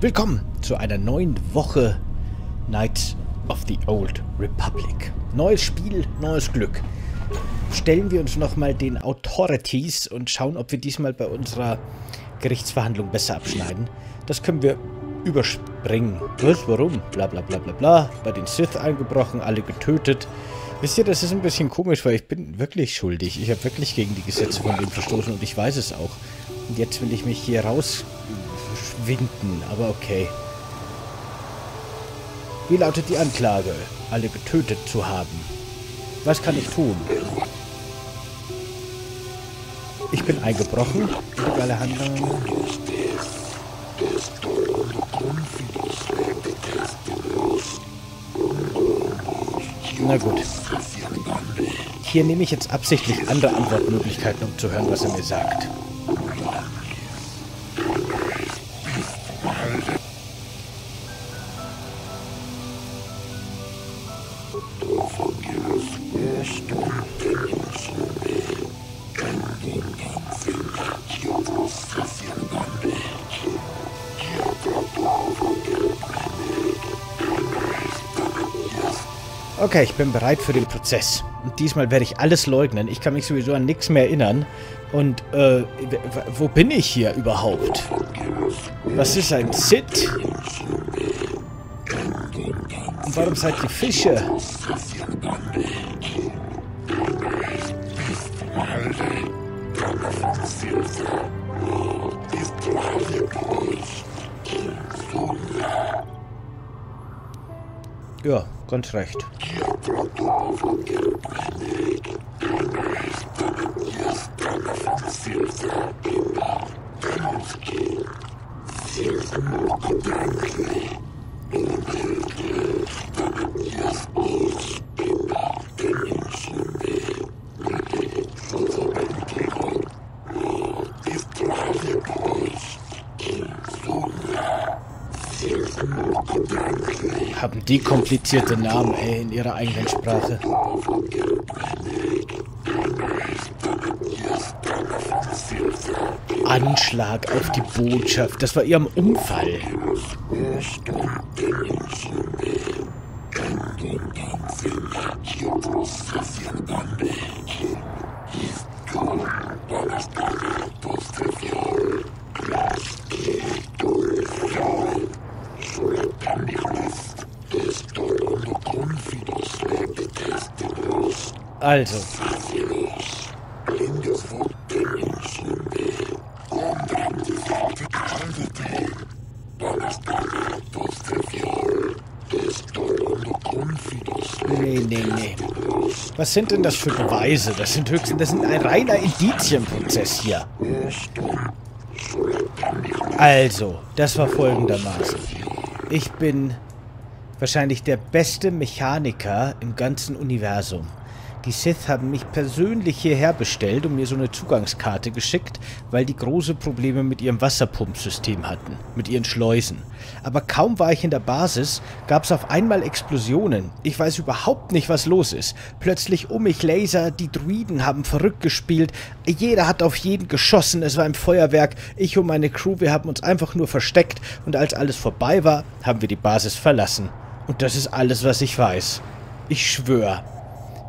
Willkommen zu einer neuen Woche Knights of the Old Republic. Neues Spiel, neues Glück. Stellen wir uns nochmal den Authorities und schauen, ob wir diesmal bei unserer Gerichtsverhandlung besser abschneiden. Das können wir überspringen. Was? Warum? Bla bla bla bla bla. Bei den Sith eingebrochen, alle getötet. Wisst ihr, das ist ein bisschen komisch, weil ich bin wirklich schuldig. Ich habe wirklich gegen die Gesetze von dem verstoßen und ich weiß es auch. Und jetzt will ich mich hier raus winden, aber okay. Wie lautet die Anklage? Alle getötet zu haben. Was kann ich tun? Ich bin eingebrochen. Illegale Handlungen. Na gut. Hier nehme ich jetzt absichtlich andere Antwortmöglichkeiten, um zu hören, was er mir sagt. Okay, ich bin bereit für den Prozess. Und diesmal werde ich alles leugnen. Ich kann mich sowieso an nichts mehr erinnern. Und, äh, wo bin ich hier überhaupt? Was ist ein Sit? Und warum seid ihr Fische? Ja, ganz recht. Die komplizierte Namen, ey, in ihrer eigenen Sprache. Anschlag auf die Botschaft. Das war ihrem Unfall. Also. Nee, nee, nee. Was sind denn das für Beweise? Das sind höchstens, das sind ein reiner Indizienprozess hier. Also, das war folgendermaßen. Ich bin wahrscheinlich der beste Mechaniker im ganzen Universum. Die Sith haben mich persönlich hierher bestellt und mir so eine Zugangskarte geschickt, weil die große Probleme mit ihrem Wasserpumpsystem hatten, mit ihren Schleusen. Aber kaum war ich in der Basis, gab es auf einmal Explosionen. Ich weiß überhaupt nicht, was los ist. Plötzlich um mich Laser, die Druiden haben verrückt gespielt, jeder hat auf jeden geschossen, es war ein Feuerwerk. Ich und meine Crew, wir haben uns einfach nur versteckt und als alles vorbei war, haben wir die Basis verlassen. Und das ist alles, was ich weiß. Ich schwöre.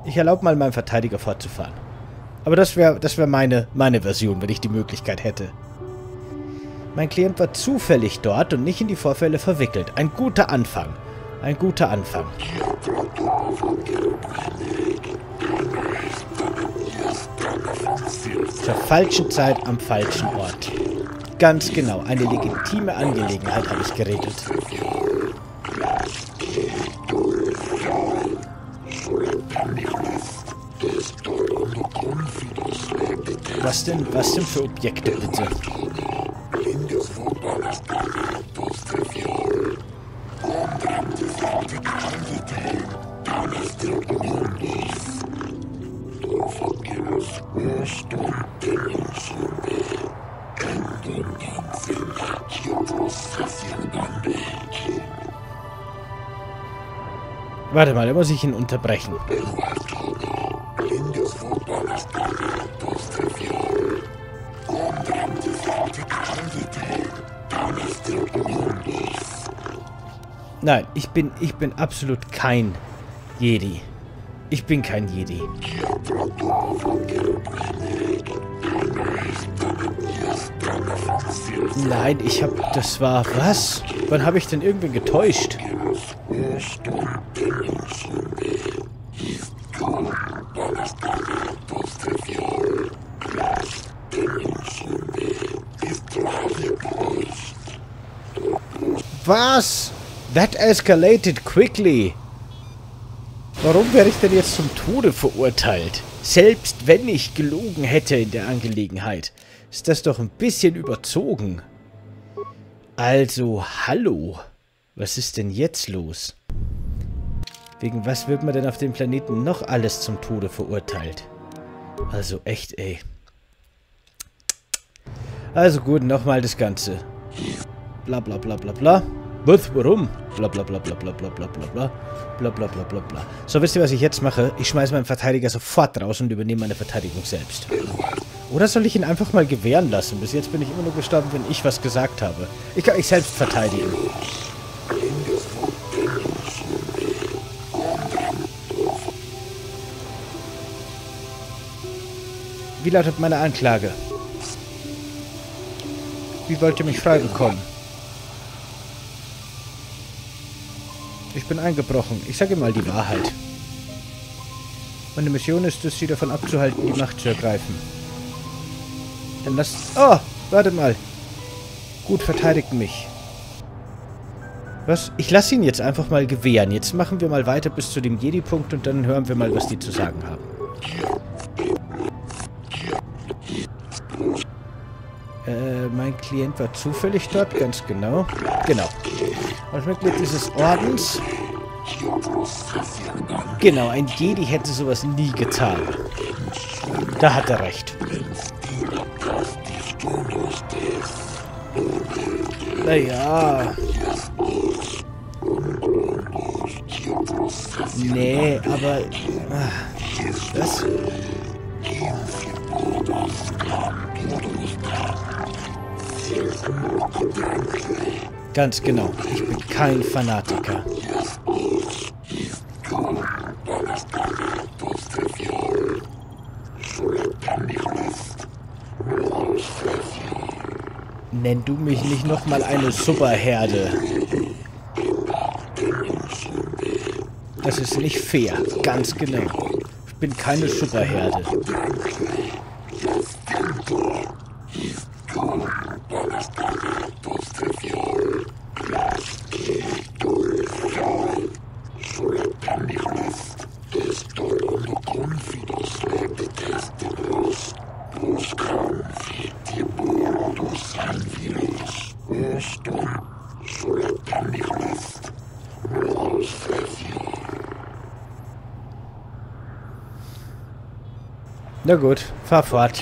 Ich erlaube mal meinem Verteidiger fortzufahren. Aber das wäre das wär meine, meine Version, wenn ich die Möglichkeit hätte. Mein Klient war zufällig dort und nicht in die Vorfälle verwickelt. Ein guter Anfang. Ein guter Anfang. Zur falschen Zeit am falschen Ort. Ganz genau. Eine legitime Angelegenheit habe ich geregelt. Was denn, was denn für Objekte, bitte? Warte mal, da muss ich ihn unterbrechen. Nein, ich bin, ich bin absolut kein Jedi. Ich bin kein Jedi. Nein, ich hab... Das war... Was? Wann habe ich denn irgendwen getäuscht? Was? That escalated quickly. Warum werde ich denn jetzt zum Tode verurteilt? Selbst wenn ich gelogen hätte in der Angelegenheit, ist das doch ein bisschen überzogen. Also, hallo. Was ist denn jetzt los? Wegen was wird man denn auf dem Planeten noch alles zum Tode verurteilt? Also echt, ey. Also gut, nochmal das Ganze. Bla bla bla bla bla. Was? Warum? Bla bla bla bla bla bla bla bla bla. Bla bla bla bla bla. So, wisst ihr, was ich jetzt mache? Ich schmeiße meinen Verteidiger sofort raus und übernehme meine Verteidigung selbst. Oder soll ich ihn einfach mal gewähren lassen? Bis jetzt bin ich immer nur gestorben, wenn ich was gesagt habe. Ich kann mich selbst verteidigen. Wie lautet meine Anklage? Wie wollt ihr mich frei bekommen? Ich bin eingebrochen. Ich sage mal die Wahrheit. Meine Mission ist es, sie davon abzuhalten, die Macht zu ergreifen. Dann lasst... Oh, warte mal. Gut, verteidigt mich. Was? Ich lasse ihn jetzt einfach mal gewähren. Jetzt machen wir mal weiter bis zu dem Jedi-Punkt und dann hören wir mal, was die zu sagen haben. Äh, mein Klient war zufällig dort, ganz genau. Genau. Als Mitglied dieses Ordens. Genau, ein Jedi hätte sowas nie getan. Da hat er recht. Naja. Nee, aber... Was? Ganz genau. Ich bin kein Fanatiker. Nenn du mich nicht nochmal eine Superherde. Das ist nicht fair. Ganz genau. Ich bin keine Superherde. Na gut, fahr fort.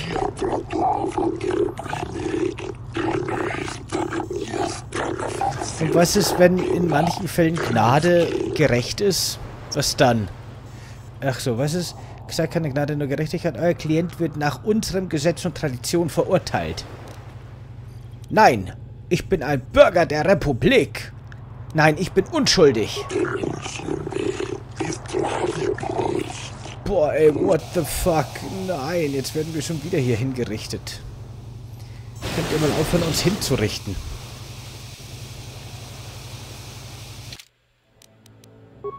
Und was ist, wenn in manchen Fällen Gnade gerecht ist? Was dann? Ach so, was ist? Gesagt keine Gnade, nur Gerechtigkeit. Euer Klient wird nach unserem Gesetz und Tradition verurteilt. Nein, ich bin ein Bürger der Republik. Nein, ich bin unschuldig. Boah, ey, what the fuck? Nein, jetzt werden wir schon wieder hier hingerichtet. Könnt ihr mal aufhören, uns hinzurichten?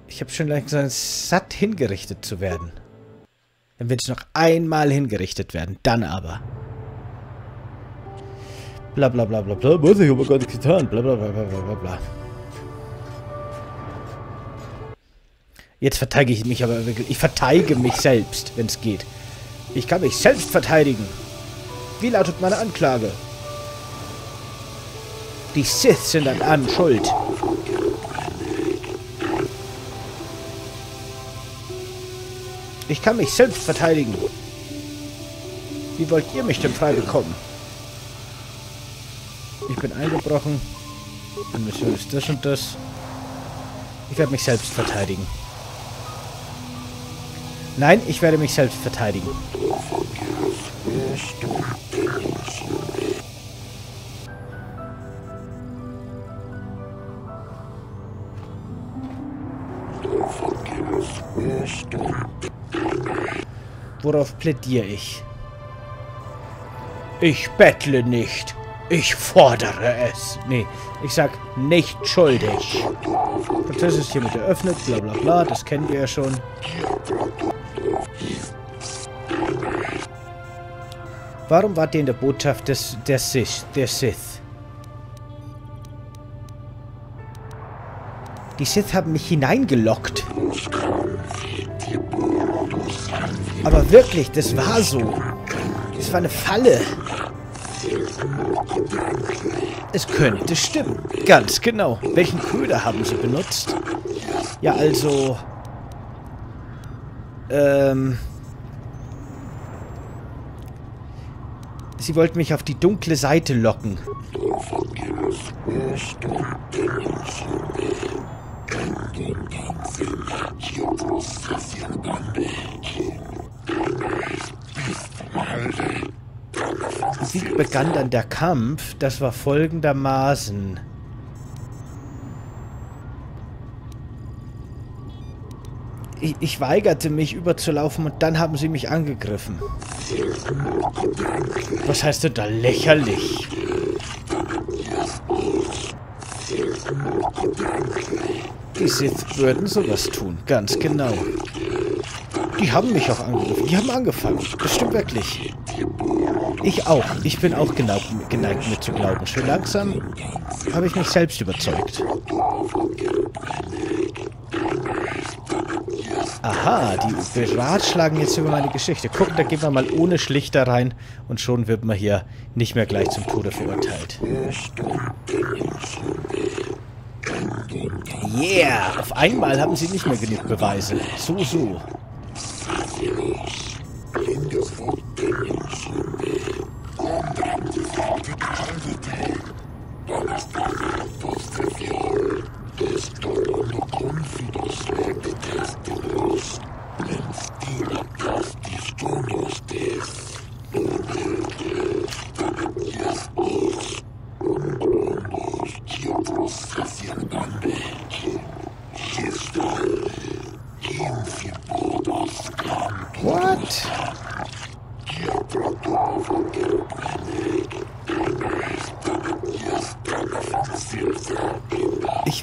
Ich habe schon langsam satt, hingerichtet zu werden. Dann wird es noch einmal hingerichtet werden. Dann aber. Bla bla bla bla bla. Was? Ich habe gar nichts getan. Bla bla bla bla bla bla. Jetzt verteidige ich mich aber wirklich. Ich verteidige mich selbst, wenn es geht. Ich kann mich selbst verteidigen. Wie lautet meine Anklage? Die Sith sind an allem schuld. Ich kann mich selbst verteidigen. Wie wollt ihr mich denn frei bekommen? Ich bin eingebrochen. Meine Mission ist das und das. Ich werde mich selbst verteidigen. Nein, ich werde mich selbst verteidigen. Worauf plädiere ich? Ich bettle nicht. Ich fordere es. Nee, ich sag nicht schuldig. Prozess ist hiermit eröffnet, bla bla bla, das kennen wir ja schon. Warum wart ihr in der Botschaft des, der Sith? Der Sith? Die Sith haben mich hineingelockt. Aber wirklich, das war so. Das war eine Falle. Es könnte stimmen. Ganz genau. Welchen Köder haben sie benutzt? Ja, also... Ähm... Sie wollten mich auf die dunkle Seite locken. Wie begann dann der Kampf? Das war folgendermaßen. Ich, ich, weigerte mich überzulaufen und dann haben sie mich angegriffen. Was heißt denn da lächerlich? Die Sith würden sowas tun, ganz genau. Die haben mich auch angegriffen. Die haben angefangen. Das stimmt wirklich. Ich auch. Ich bin auch geneigt, geneigt mir zu glauben. Schön langsam habe ich mich selbst überzeugt. Aha, die beratschlagen jetzt über meine Geschichte. Guck, da gehen wir mal ohne Schlichter rein und schon wird man hier nicht mehr gleich zum Tode verurteilt. Yeah, auf einmal haben sie nicht mehr genug Beweise. So, so.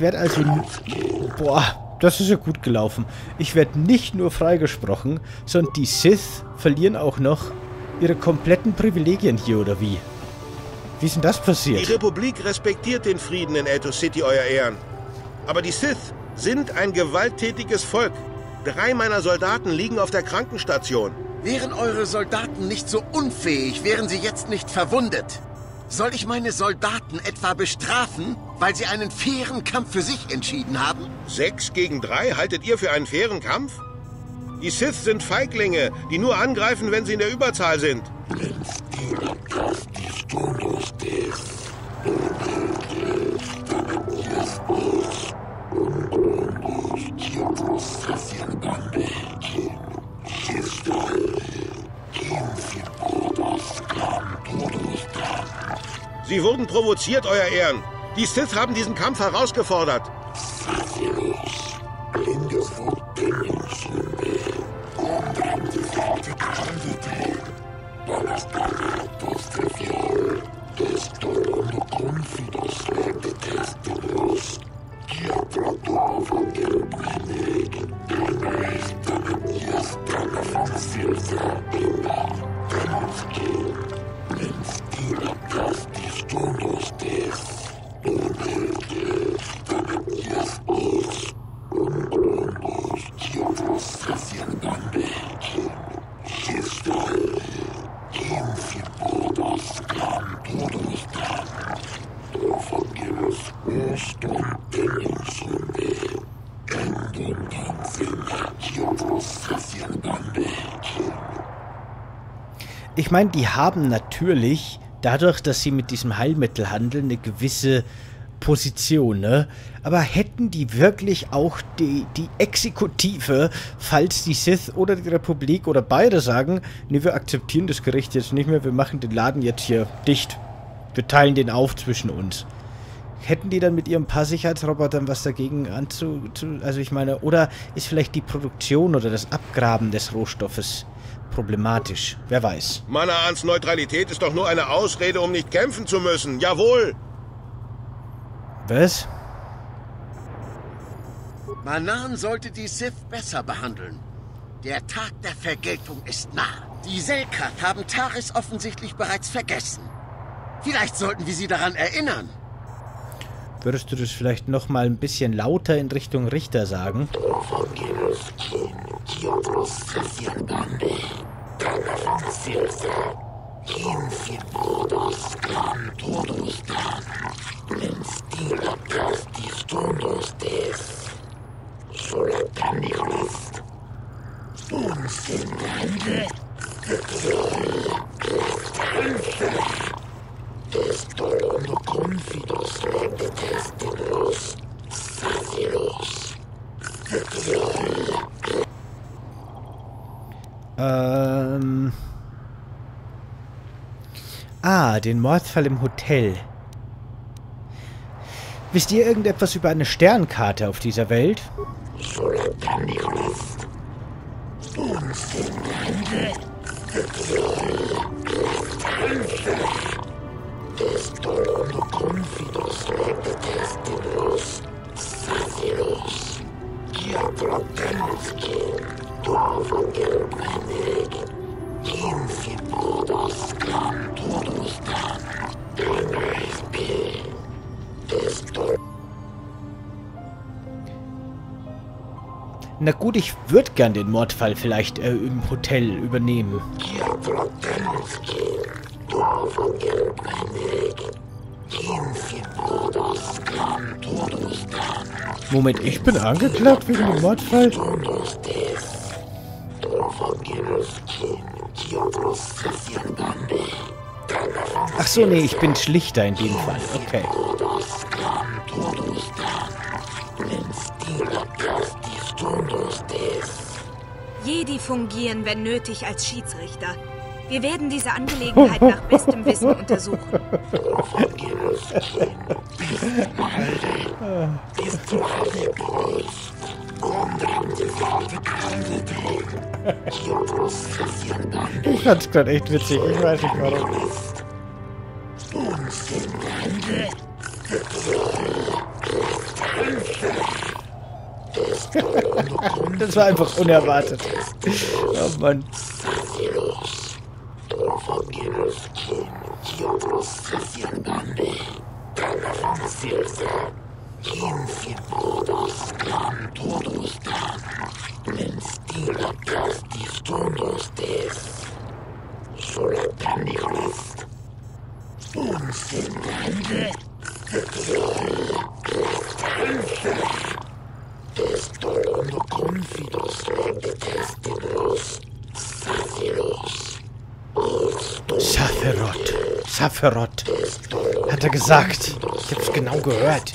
Werde also... Boah, das ist ja gut gelaufen. Ich werde nicht nur freigesprochen, sondern die Sith verlieren auch noch ihre kompletten Privilegien hier, oder wie? Wie ist denn das passiert? Die Republik respektiert den Frieden in Elto City, Euer Ehren. Aber die Sith sind ein gewalttätiges Volk. Drei meiner Soldaten liegen auf der Krankenstation. Wären eure Soldaten nicht so unfähig, wären sie jetzt nicht verwundet. Soll ich meine Soldaten etwa bestrafen, weil sie einen fairen Kampf für sich entschieden haben? Sechs gegen drei haltet ihr für einen fairen Kampf? Die Sith sind Feiglinge, die nur angreifen, wenn sie in der Überzahl sind. Sie wurden provoziert, Euer Ehren. Die Sith haben diesen Kampf herausgefordert. Ich meine, die haben natürlich, dadurch, dass sie mit diesem Heilmittel handeln, eine gewisse Position, ne? Aber hätten die wirklich auch die, die Exekutive, falls die Sith oder die Republik oder beide sagen, ne, wir akzeptieren das Gericht jetzt nicht mehr, wir machen den Laden jetzt hier dicht. Wir teilen den auf zwischen uns. Hätten die dann mit ihren paar Sicherheitsrobotern was dagegen anzu... Zu, also ich meine, oder ist vielleicht die Produktion oder das Abgraben des Rohstoffes problematisch. Wer weiß. Manaans Neutralität ist doch nur eine Ausrede, um nicht kämpfen zu müssen. Jawohl! Was? Manan sollte die Sith besser behandeln. Der Tag der Vergeltung ist nah. Die Selkat haben Taris offensichtlich bereits vergessen. Vielleicht sollten wir sie daran erinnern. Würdest du das vielleicht noch mal ein bisschen lauter in Richtung Richter sagen? Den Mordfall im Hotel. Wisst ihr irgendetwas über eine Sternkarte auf dieser Welt? Na gut, ich würde gern den Mordfall vielleicht äh, im Hotel übernehmen. Moment, ich bin angeklagt wegen dem Mordfall? Ach so, nee, ich bin Schlichter in dem Fall. Okay. Fungieren, wenn nötig, als Schiedsrichter. Wir werden diese Angelegenheit nach bestem Wissen untersuchen. Ich fand's gerade echt witzig. Ich weiß nicht warum. Das war einfach unerwartet. Oh Mann. Saferot. Saferot. Hat er gesagt. Ich hab's genau gehört.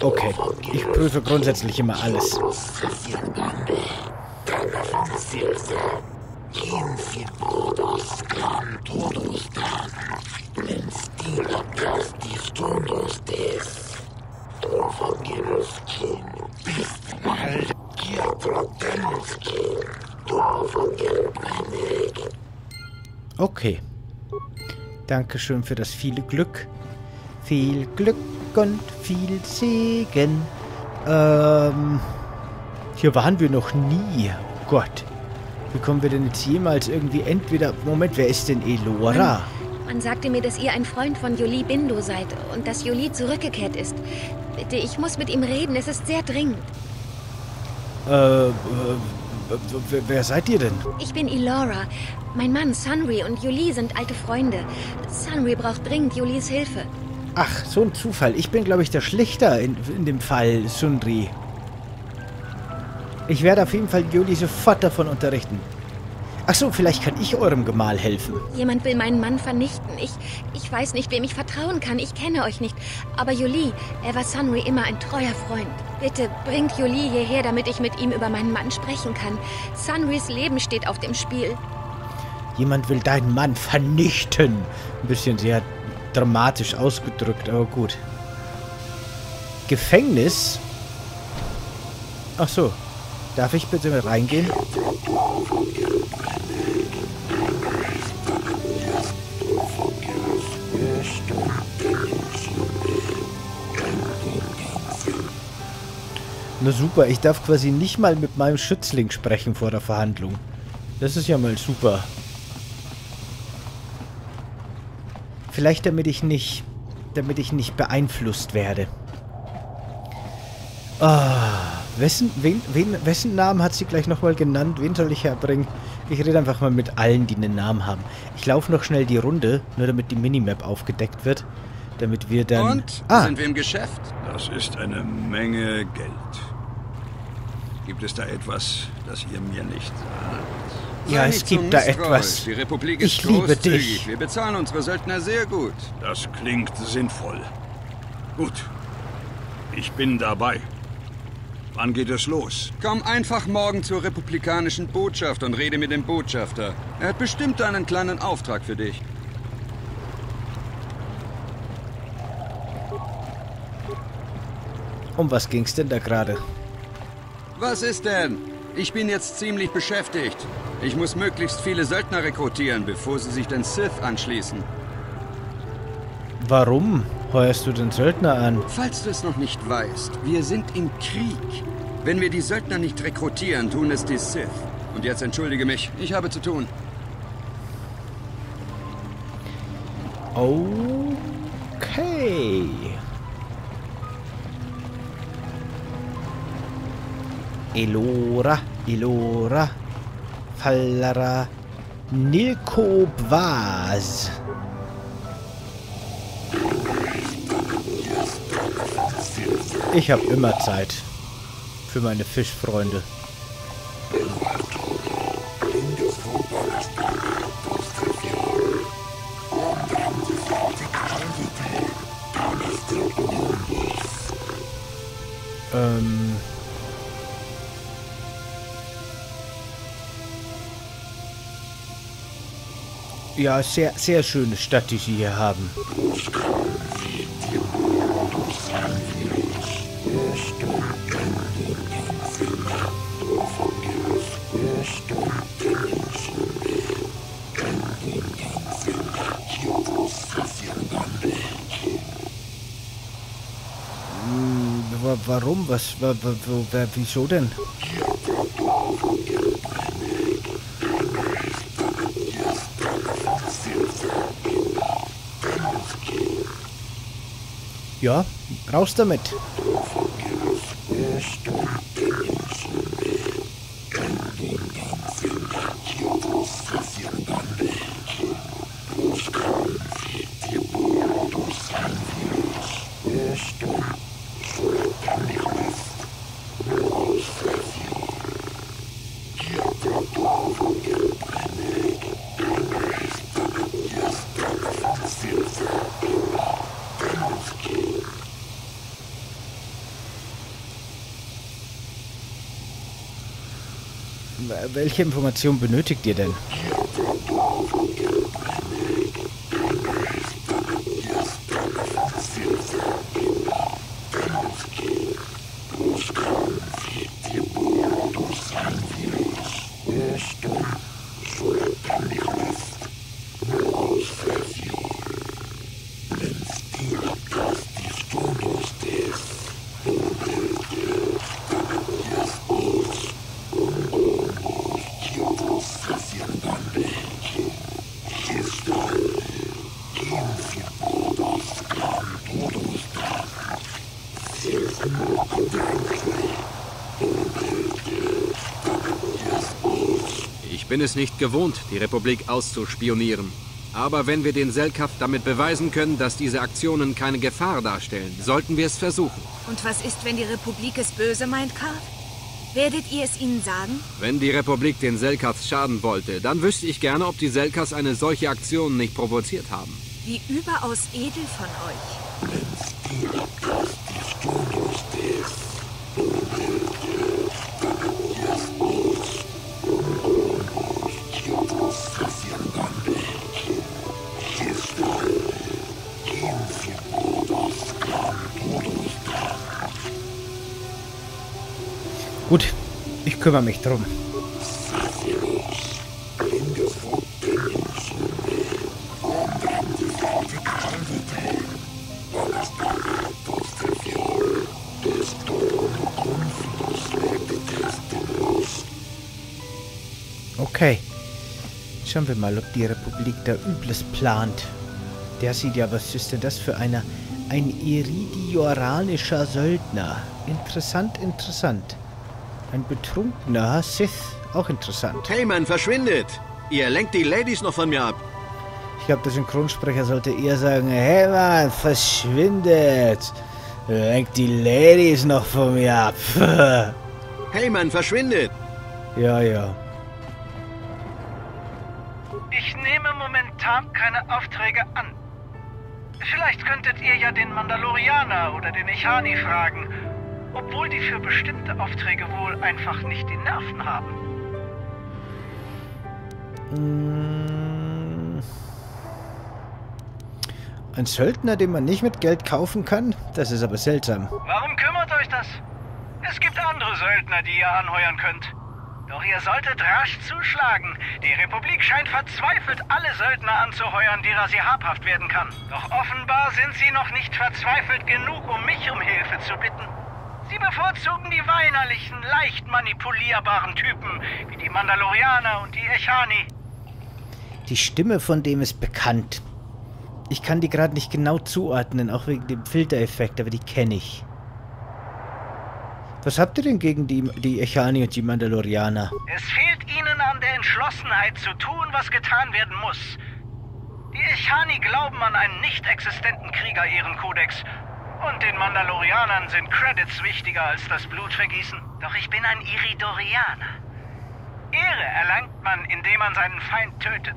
Okay, ich prüfe grundsätzlich immer alles. Okay. Dankeschön für das viele Glück. Viel Glück und viel Segen. Ähm. Hier waren wir noch nie. Oh Gott. Wie kommen wir denn jetzt jemals irgendwie entweder... Moment, wer ist denn Elora? Man sagte mir, dass ihr ein Freund von Jolie Bindo seid und dass Jolie zurückgekehrt ist. Bitte, ich muss mit ihm reden. Es ist sehr dringend. Äh, äh, wer, wer seid ihr denn? Ich bin Elora. Mein Mann Sunry und Jolie sind alte Freunde. Sunry braucht dringend Jolies Hilfe. Ach, so ein Zufall. Ich bin, glaube ich, der Schlichter in, in dem Fall, Sundri. Ich werde auf jeden Fall Juli sofort davon unterrichten. Ach so, vielleicht kann ich eurem Gemahl helfen. Jemand will meinen Mann vernichten. Ich, ich weiß nicht, wem ich vertrauen kann. Ich kenne euch nicht. Aber Jolie, er war Sunry immer ein treuer Freund. Bitte bringt Jolie hierher, damit ich mit ihm über meinen Mann sprechen kann. Sunrys Leben steht auf dem Spiel. Jemand will deinen Mann vernichten. Ein bisschen sehr dramatisch ausgedrückt, aber gut. Gefängnis? Ach so. Darf ich bitte reingehen? Na super, ich darf quasi nicht mal mit meinem Schützling sprechen vor der Verhandlung. Das ist ja mal super. Vielleicht damit ich nicht, damit ich nicht beeinflusst werde. Ah, wessen, wen, wen, wessen Namen hat sie gleich nochmal genannt? Wen soll ich herbringen? Ich rede einfach mal mit allen, die einen Namen haben. Ich laufe noch schnell die Runde, nur damit die Minimap aufgedeckt wird. Damit wir dann... Und? Ah. Sind wir im Geschäft? Das ist eine Menge Geld. Gibt es da etwas, das ihr mir nicht sagt? Ja, es gibt da etwas. Die Republik ist ich liebe dich. Wir bezahlen unsere Söldner sehr gut. Das klingt sinnvoll. Gut. Ich bin dabei. Wann geht es los? Komm einfach morgen zur republikanischen Botschaft und rede mit dem Botschafter. Er hat bestimmt einen kleinen Auftrag für dich. Um was ging's denn da gerade? Was ist denn? Ich bin jetzt ziemlich beschäftigt. Ich muss möglichst viele Söldner rekrutieren, bevor sie sich den Sith anschließen. Warum heuerst du den Söldner an? Falls du es noch nicht weißt, wir sind im Krieg. Wenn wir die Söldner nicht rekrutieren, tun es die Sith. Und jetzt entschuldige mich, ich habe zu tun. Okay. Elora, Elora, Nilko Bvaz. Ich habe immer Zeit für meine Fischfreunde. Ja, sehr, sehr schöne Stadt, die Sie hier haben. Hm, warum? Was? Wieso denn? Ja, raus damit. Welche Information benötigt ihr denn? Bin es nicht gewohnt, die Republik auszuspionieren. Aber wenn wir den Selkaft damit beweisen können, dass diese Aktionen keine Gefahr darstellen, sollten wir es versuchen. Und was ist, wenn die Republik es böse meint, Karl? Werdet ihr es ihnen sagen? Wenn die Republik den Selkas schaden wollte, dann wüsste ich gerne, ob die Selkas eine solche Aktion nicht provoziert haben. Wie überaus edel von euch. Kümmere mich drum. Okay. Schauen wir mal, ob die Republik da Übles plant. Der sieht ja, was ist denn das für einer? Ein iridioranischer Söldner. Interessant, interessant. Ein betrunkener Sith. Auch interessant. Hey, Mann, verschwindet! Ihr lenkt die Ladies noch von mir ab. Ich glaube, der Synchronsprecher sollte eher sagen, hey Mann, verschwindet! Lenkt die Ladies noch von mir ab. hey Mann, verschwindet! Ja, ja. Ich nehme momentan keine Aufträge an. Vielleicht könntet ihr ja den Mandalorianer oder den Echani fragen, obwohl die für bestimmte Aufträge wohl einfach nicht die Nerven haben. Mm. Ein Söldner, den man nicht mit Geld kaufen kann? Das ist aber seltsam. Warum kümmert euch das? Es gibt andere Söldner, die ihr anheuern könnt. Doch ihr solltet rasch zuschlagen. Die Republik scheint verzweifelt, alle Söldner anzuheuern, derer sie habhaft werden kann. Doch offenbar sind sie noch nicht verzweifelt genug, um mich um Hilfe zu bitten. Sie bevorzugen die weinerlichen, leicht manipulierbaren Typen, wie die Mandalorianer und die Echani. Die Stimme von dem ist bekannt. Ich kann die gerade nicht genau zuordnen, auch wegen dem Filtereffekt, aber die kenne ich. Was habt ihr denn gegen die, die Echani und die Mandalorianer? Es fehlt ihnen an der Entschlossenheit zu tun, was getan werden muss. Die Echani glauben an einen nicht existenten Krieger-Ehrenkodex. Und den Mandalorianern sind Credits wichtiger als das Blutvergießen. Doch ich bin ein Iridorianer. Ehre erlangt man, indem man seinen Feind tötet.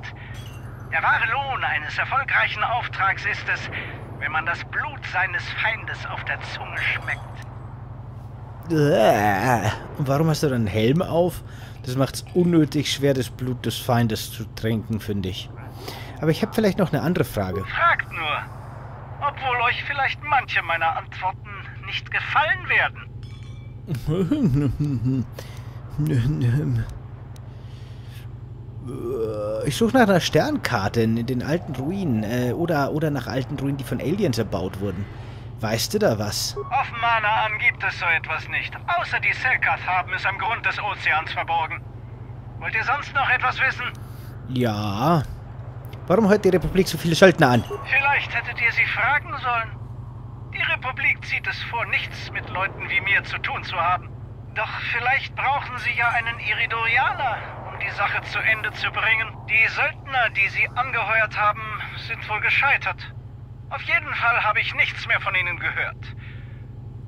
Der wahre Lohn eines erfolgreichen Auftrags ist es, wenn man das Blut seines Feindes auf der Zunge schmeckt. Und warum hast du dann einen Helm auf? Das macht es unnötig schwer, das Blut des Feindes zu trinken, finde ich. Aber ich habe vielleicht noch eine andere Frage. Fragt nur. Obwohl euch vielleicht manche meiner Antworten nicht gefallen werden. Ich suche nach einer Sternkarte in den alten Ruinen. Äh, oder, oder nach alten Ruinen, die von Aliens erbaut wurden. Weißt du da was? Auf Manaan gibt es so etwas nicht. Außer die Selkath haben es am Grund des Ozeans verborgen. Wollt ihr sonst noch etwas wissen? Ja. Warum hört die Republik so viele Söldner an? Vielleicht hättet ihr sie fragen sollen. Die Republik zieht es vor, nichts mit Leuten wie mir zu tun zu haben. Doch vielleicht brauchen sie ja einen Iridorianer, um die Sache zu Ende zu bringen. Die Söldner, die sie angeheuert haben, sind wohl gescheitert. Auf jeden Fall habe ich nichts mehr von ihnen gehört.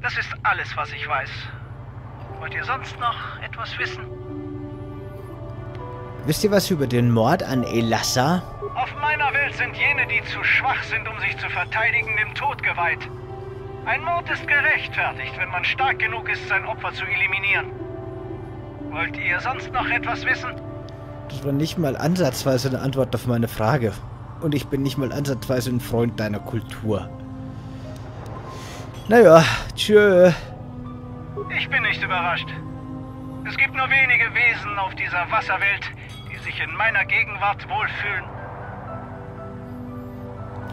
Das ist alles, was ich weiß. Wollt ihr sonst noch etwas wissen? Wisst ihr was über den Mord an Elassa? Auf meiner Welt sind jene, die zu schwach sind, um sich zu verteidigen, dem Tod geweiht. Ein Mord ist gerechtfertigt, wenn man stark genug ist, sein Opfer zu eliminieren. Wollt ihr sonst noch etwas wissen? Das war nicht mal ansatzweise eine Antwort auf meine Frage. Und ich bin nicht mal ansatzweise ein Freund deiner Kultur. Naja, tschö. Ich bin nicht überrascht. Es gibt nur wenige Wesen auf dieser Wasserwelt, die sich in meiner Gegenwart wohlfühlen.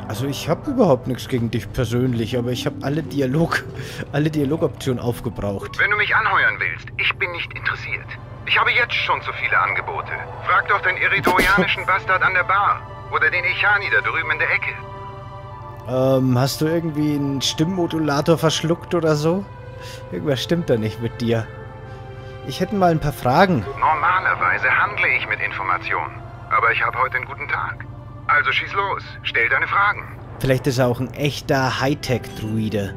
Also ich habe überhaupt nichts gegen dich persönlich, aber ich habe alle Dialog, alle Dialogoptionen aufgebraucht. Wenn du mich anheuern willst, ich bin nicht interessiert. Ich habe jetzt schon zu viele Angebote. Frag doch den iridorianischen Bastard an der Bar. Oder den Echani da drüben in der Ecke. Ähm, hast du irgendwie einen Stimmmodulator verschluckt oder so? Irgendwas stimmt da nicht mit dir. Ich hätte mal ein paar Fragen. Normalerweise handle ich mit Informationen. Aber ich habe heute einen guten Tag. Also schieß los. Stell deine Fragen. Vielleicht ist er auch ein echter Hightech-Druide.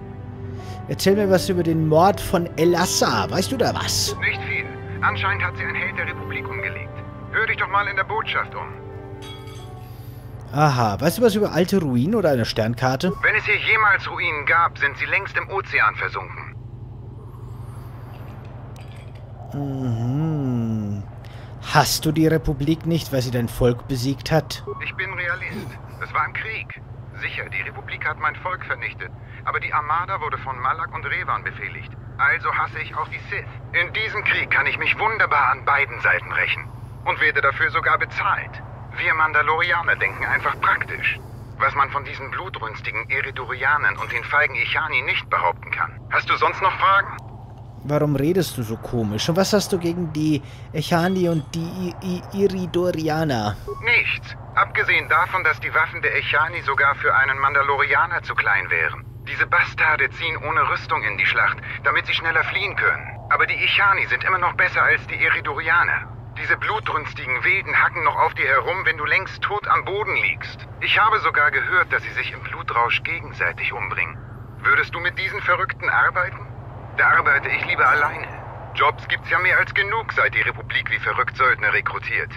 Erzähl mir was über den Mord von Elassa. Weißt du da was? Nicht viel. Anscheinend hat sie ein Held der Republik umgelegt. Hör dich doch mal in der Botschaft um. Aha, weißt du was über alte Ruinen oder eine Sternkarte? Wenn es hier jemals Ruinen gab, sind sie längst im Ozean versunken. Mhm. Hast du die Republik nicht, weil sie dein Volk besiegt hat? Ich bin Realist. Es war im Krieg. Sicher, die Republik hat mein Volk vernichtet. Aber die Armada wurde von Malak und Revan befehligt. Also hasse ich auch die Sith. In diesem Krieg kann ich mich wunderbar an beiden Seiten rächen. Und werde dafür sogar bezahlt. Wir Mandalorianer denken einfach praktisch. Was man von diesen blutrünstigen Eridurianern und den feigen Ichani nicht behaupten kann. Hast du sonst noch Fragen? Warum redest du so komisch? Und was hast du gegen die Echani und die I I Iridorianer? Nichts. Abgesehen davon, dass die Waffen der Echani sogar für einen Mandalorianer zu klein wären. Diese Bastarde ziehen ohne Rüstung in die Schlacht, damit sie schneller fliehen können. Aber die Ichani sind immer noch besser als die Eridorianer. Diese blutrünstigen Wilden hacken noch auf dir herum, wenn du längst tot am Boden liegst. Ich habe sogar gehört, dass sie sich im Blutrausch gegenseitig umbringen. Würdest du mit diesen Verrückten arbeiten? Da arbeite ich lieber alleine. Jobs gibt's ja mehr als genug, seit die Republik wie verrückt Söldner rekrutiert.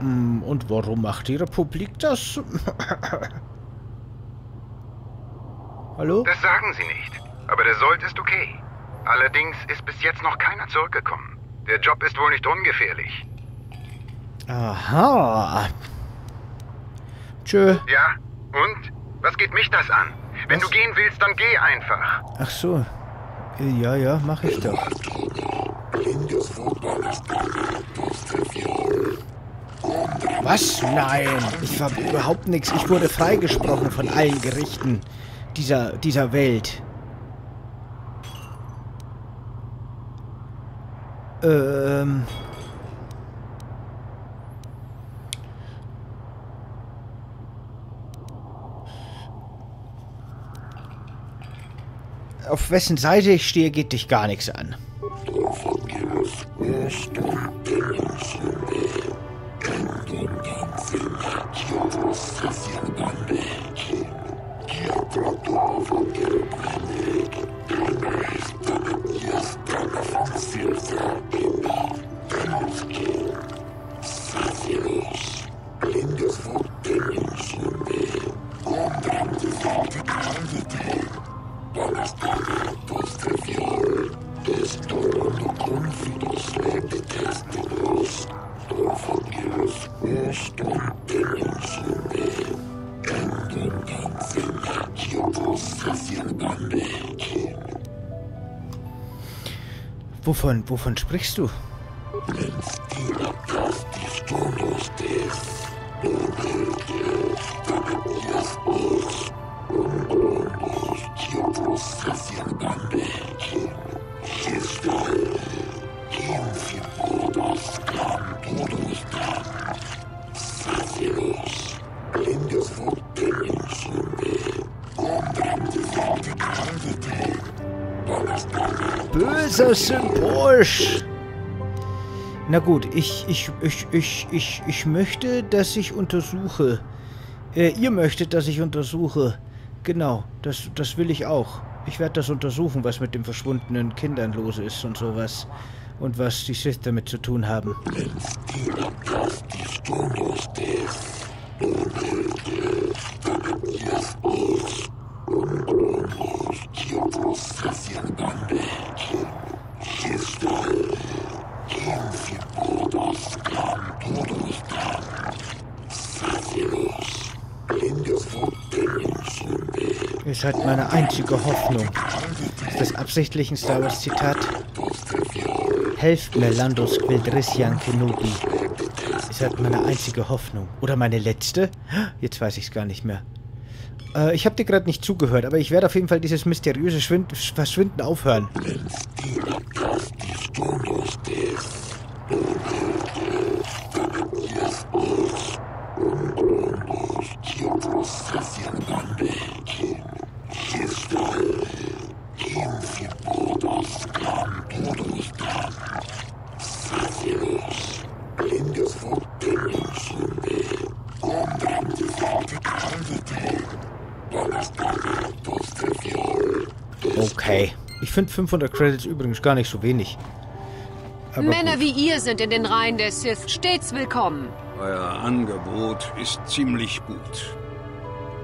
Hm, und warum macht die Republik das? Hallo? Das sagen sie nicht. Aber der Sold ist okay. Allerdings ist bis jetzt noch keiner zurückgekommen. Der Job ist wohl nicht ungefährlich. Aha. Tschö. Ja? Und? Was geht mich das an? Wenn Was? du gehen willst, dann geh einfach. Ach so. Ja, ja, mach ich doch. Was? Nein, ich war überhaupt nichts. Ich wurde freigesprochen von allen Gerichten dieser, dieser Welt. Ähm... auf wessen Seite ich stehe, geht dich gar nichts an. Wovon, wovon sprichst du? Böser Symbolsch. Na gut, ich, ich, ich, ich, ich, ich möchte, dass ich untersuche. Äh, ihr möchtet, dass ich untersuche. Genau, das, das will ich auch. Ich werde das untersuchen, was mit den verschwundenen Kindern los ist und sowas. Und was die Sith damit zu tun haben. Seid meine einzige Hoffnung. Ist das absichtlich Star Wars Zitat? Helft mir, Landos Quildrissian Kenobi. Ihr seid meine einzige Hoffnung. Oder meine letzte? Jetzt weiß ich es gar nicht mehr. Äh, ich habe dir gerade nicht zugehört, aber ich werde auf jeden Fall dieses mysteriöse Schwind Verschwinden aufhören. 500 Credits übrigens gar nicht so wenig. Aber Männer gut. wie ihr sind in den Reihen der Sith stets willkommen. Euer Angebot ist ziemlich gut.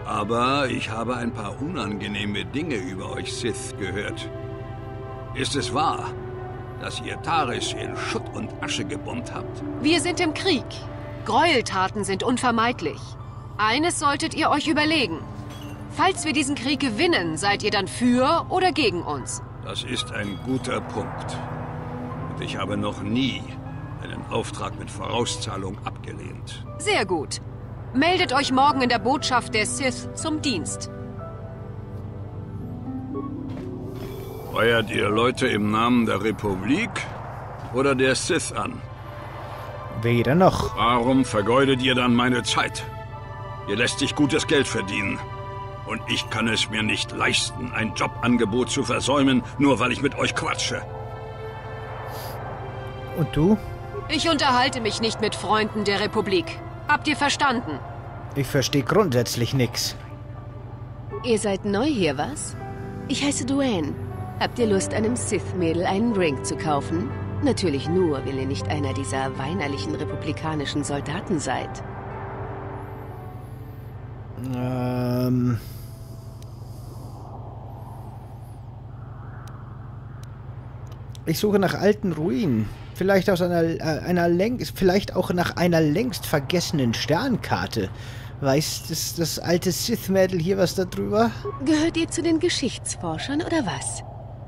Aber ich habe ein paar unangenehme Dinge über euch Sith gehört. Ist es wahr, dass ihr Taris in Schutt und Asche gebombt habt? Wir sind im Krieg. Gräueltaten sind unvermeidlich. Eines solltet ihr euch überlegen. Falls wir diesen Krieg gewinnen, seid ihr dann für oder gegen uns? Das ist ein guter Punkt. Und ich habe noch nie einen Auftrag mit Vorauszahlung abgelehnt. Sehr gut. Meldet euch morgen in der Botschaft der Sith zum Dienst. Feuert ihr Leute im Namen der Republik oder der Sith an? Weder noch. Warum vergeudet ihr dann meine Zeit? Ihr lässt sich gutes Geld verdienen. Und ich kann es mir nicht leisten, ein Jobangebot zu versäumen, nur weil ich mit euch quatsche. Und du? Ich unterhalte mich nicht mit Freunden der Republik. Habt ihr verstanden? Ich verstehe grundsätzlich nichts. Ihr seid neu hier, was? Ich heiße Duane. Habt ihr Lust, einem Sith-Mädel einen Drink zu kaufen? Natürlich nur, weil ihr nicht einer dieser weinerlichen republikanischen Soldaten seid. Ähm... Ich suche nach alten Ruinen. Vielleicht aus einer, äh, einer längst, vielleicht auch nach einer längst vergessenen Sternkarte. Weiß das, das alte Sith-Mädel hier was darüber? Gehört ihr zu den Geschichtsforschern oder was?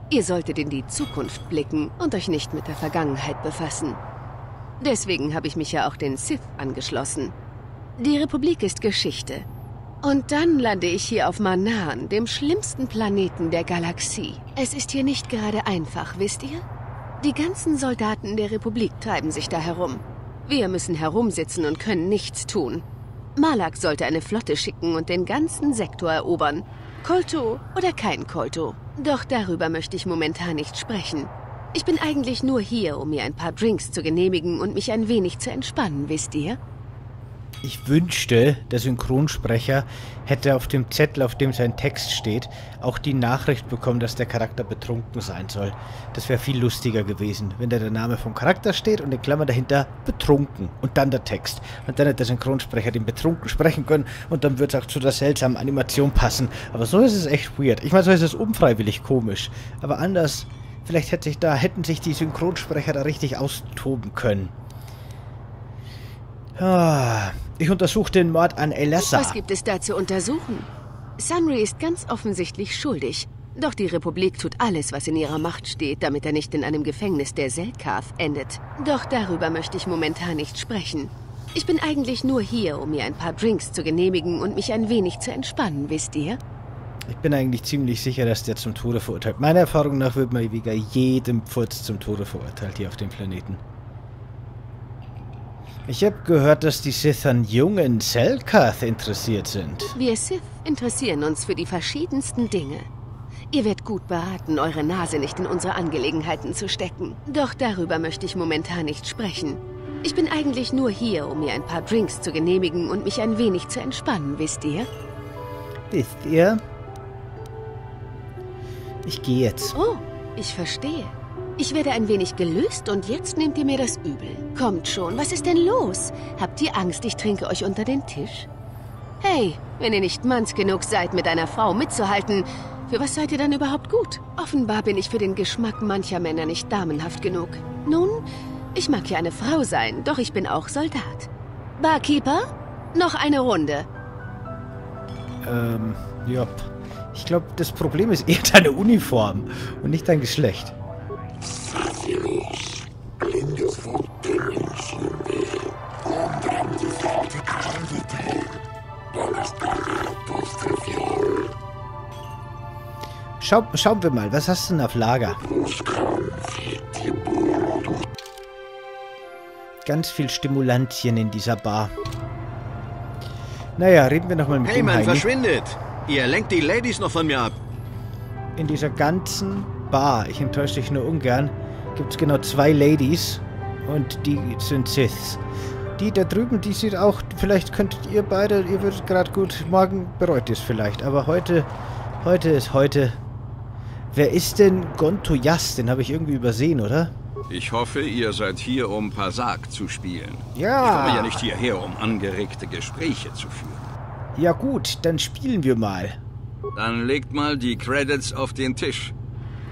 Ihr solltet in die Zukunft blicken und euch nicht mit der Vergangenheit befassen. Deswegen habe ich mich ja auch den Sith angeschlossen. Die Republik ist Geschichte. Und dann lande ich hier auf Manan, dem schlimmsten Planeten der Galaxie. Es ist hier nicht gerade einfach, wisst ihr? Die ganzen Soldaten der Republik treiben sich da herum. Wir müssen herumsitzen und können nichts tun. Malak sollte eine Flotte schicken und den ganzen Sektor erobern. Kolto oder kein Kolto. Doch darüber möchte ich momentan nicht sprechen. Ich bin eigentlich nur hier, um mir ein paar Drinks zu genehmigen und mich ein wenig zu entspannen, wisst ihr? Ich wünschte, der Synchronsprecher hätte auf dem Zettel, auf dem sein Text steht, auch die Nachricht bekommen, dass der Charakter betrunken sein soll. Das wäre viel lustiger gewesen, wenn da der Name vom Charakter steht und in Klammer dahinter betrunken und dann der Text. Und dann hätte der Synchronsprecher den betrunken sprechen können und dann würde es auch zu der seltsamen Animation passen. Aber so ist es echt weird. Ich meine, so ist es unfreiwillig komisch. Aber anders, vielleicht hätte sich da, hätten sich die Synchronsprecher da richtig austoben können. Ah, ich untersuche den Mord an Elessa. Was gibt es da zu untersuchen? Sunry ist ganz offensichtlich schuldig. Doch die Republik tut alles, was in ihrer Macht steht, damit er nicht in einem Gefängnis der Selkath endet. Doch darüber möchte ich momentan nicht sprechen. Ich bin eigentlich nur hier, um mir ein paar Drinks zu genehmigen und mich ein wenig zu entspannen, wisst ihr? Ich bin eigentlich ziemlich sicher, dass der zum Tode verurteilt. Meiner Erfahrung nach wird man wegen jedem Pfurz zum Tode verurteilt hier auf dem Planeten. Ich habe gehört, dass die Sith an jungen Selkath interessiert sind. Wir Sith interessieren uns für die verschiedensten Dinge. Ihr werdet gut beraten, eure Nase nicht in unsere Angelegenheiten zu stecken. Doch darüber möchte ich momentan nicht sprechen. Ich bin eigentlich nur hier, um mir ein paar Drinks zu genehmigen und mich ein wenig zu entspannen, wisst ihr? Wisst ihr? Ich gehe jetzt. Oh, ich verstehe. Ich werde ein wenig gelöst und jetzt nehmt ihr mir das übel. Kommt schon, was ist denn los? Habt ihr Angst, ich trinke euch unter den Tisch? Hey, wenn ihr nicht manns genug seid, mit einer Frau mitzuhalten, für was seid ihr dann überhaupt gut? Offenbar bin ich für den Geschmack mancher Männer nicht damenhaft genug. Nun, ich mag ja eine Frau sein, doch ich bin auch Soldat. Barkeeper, noch eine Runde. Ähm, ja. Ich glaube, das Problem ist eher deine Uniform und nicht dein Geschlecht. Schau, schauen wir mal, was hast du denn auf Lager? Ganz viel Stimulantien in dieser Bar. Naja, reden wir nochmal mit hey, dem Mann, Heini. verschwindet! Ihr lenkt die Ladies noch von mir ab. In dieser ganzen Bar, ich enttäusche dich nur ungern, gibt es genau zwei Ladies und die sind Siths. Die da drüben, die sieht auch, vielleicht könntet ihr beide, ihr würdet gerade gut, morgen bereut ihr es vielleicht, aber heute, heute ist heute. Wer ist denn Gonto Yas? Den habe ich irgendwie übersehen, oder? Ich hoffe, ihr seid hier, um Pasak zu spielen. Ja. Ich komme ja nicht hierher, um angeregte Gespräche zu führen. Ja gut, dann spielen wir mal. Dann legt mal die Credits auf den Tisch.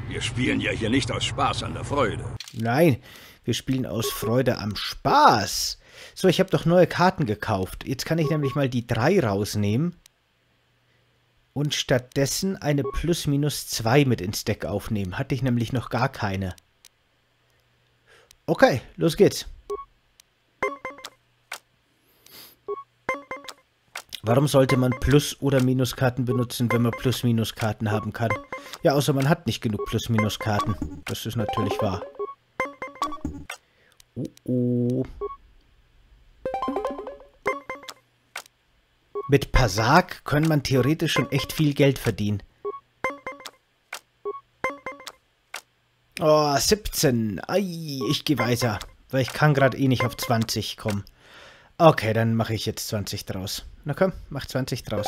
Wir spielen ja hier nicht aus Spaß an der Freude. Nein, wir spielen aus Freude am Spaß. So, ich habe doch neue Karten gekauft. Jetzt kann ich nämlich mal die drei rausnehmen. Und stattdessen eine Plus-Minus-2 mit ins Deck aufnehmen. Hatte ich nämlich noch gar keine. Okay, los geht's. Warum sollte man Plus- oder Minuskarten benutzen, wenn man Plus-Minus-Karten haben kann? Ja, außer man hat nicht genug Plus-Minus-Karten. Das ist natürlich wahr. Oh, oh. Mit Pasag kann man theoretisch schon echt viel Geld verdienen. Oh, 17. Ei, ich gehe weiter. Weil ich kann gerade eh nicht auf 20 kommen. Okay, dann mache ich jetzt 20 draus. Na komm, mach 20 draus.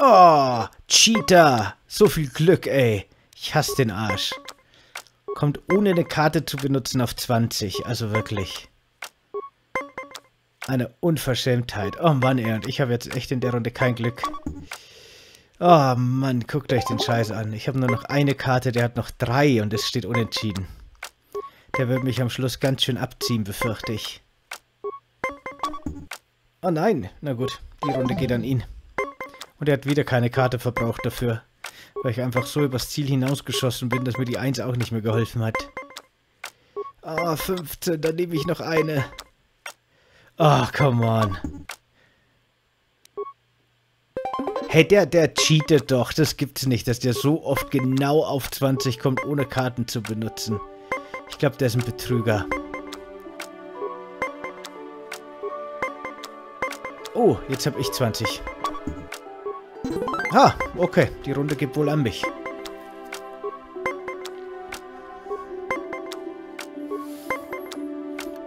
Oh, Cheater. So viel Glück, ey. Ich hasse den Arsch. Kommt ohne eine Karte zu benutzen auf 20. Also wirklich. Eine Unverschämtheit. Oh Mann, ey. Und ich habe jetzt echt in der Runde kein Glück. Oh Mann, guckt euch den Scheiß an. Ich habe nur noch eine Karte, der hat noch drei und es steht unentschieden. Der wird mich am Schluss ganz schön abziehen, befürchte ich. Oh nein, na gut, die Runde geht an ihn. Und er hat wieder keine Karte verbraucht dafür, weil ich einfach so übers Ziel hinausgeschossen bin, dass mir die 1 auch nicht mehr geholfen hat. Ah, oh, 15, dann nehme ich noch eine. Ah, oh, come on. Hey, der, der cheatet doch. Das gibt's nicht, dass der so oft genau auf 20 kommt, ohne Karten zu benutzen. Ich glaube, der ist ein Betrüger. Oh, jetzt habe ich 20. Ah, okay. Die Runde geht wohl an mich.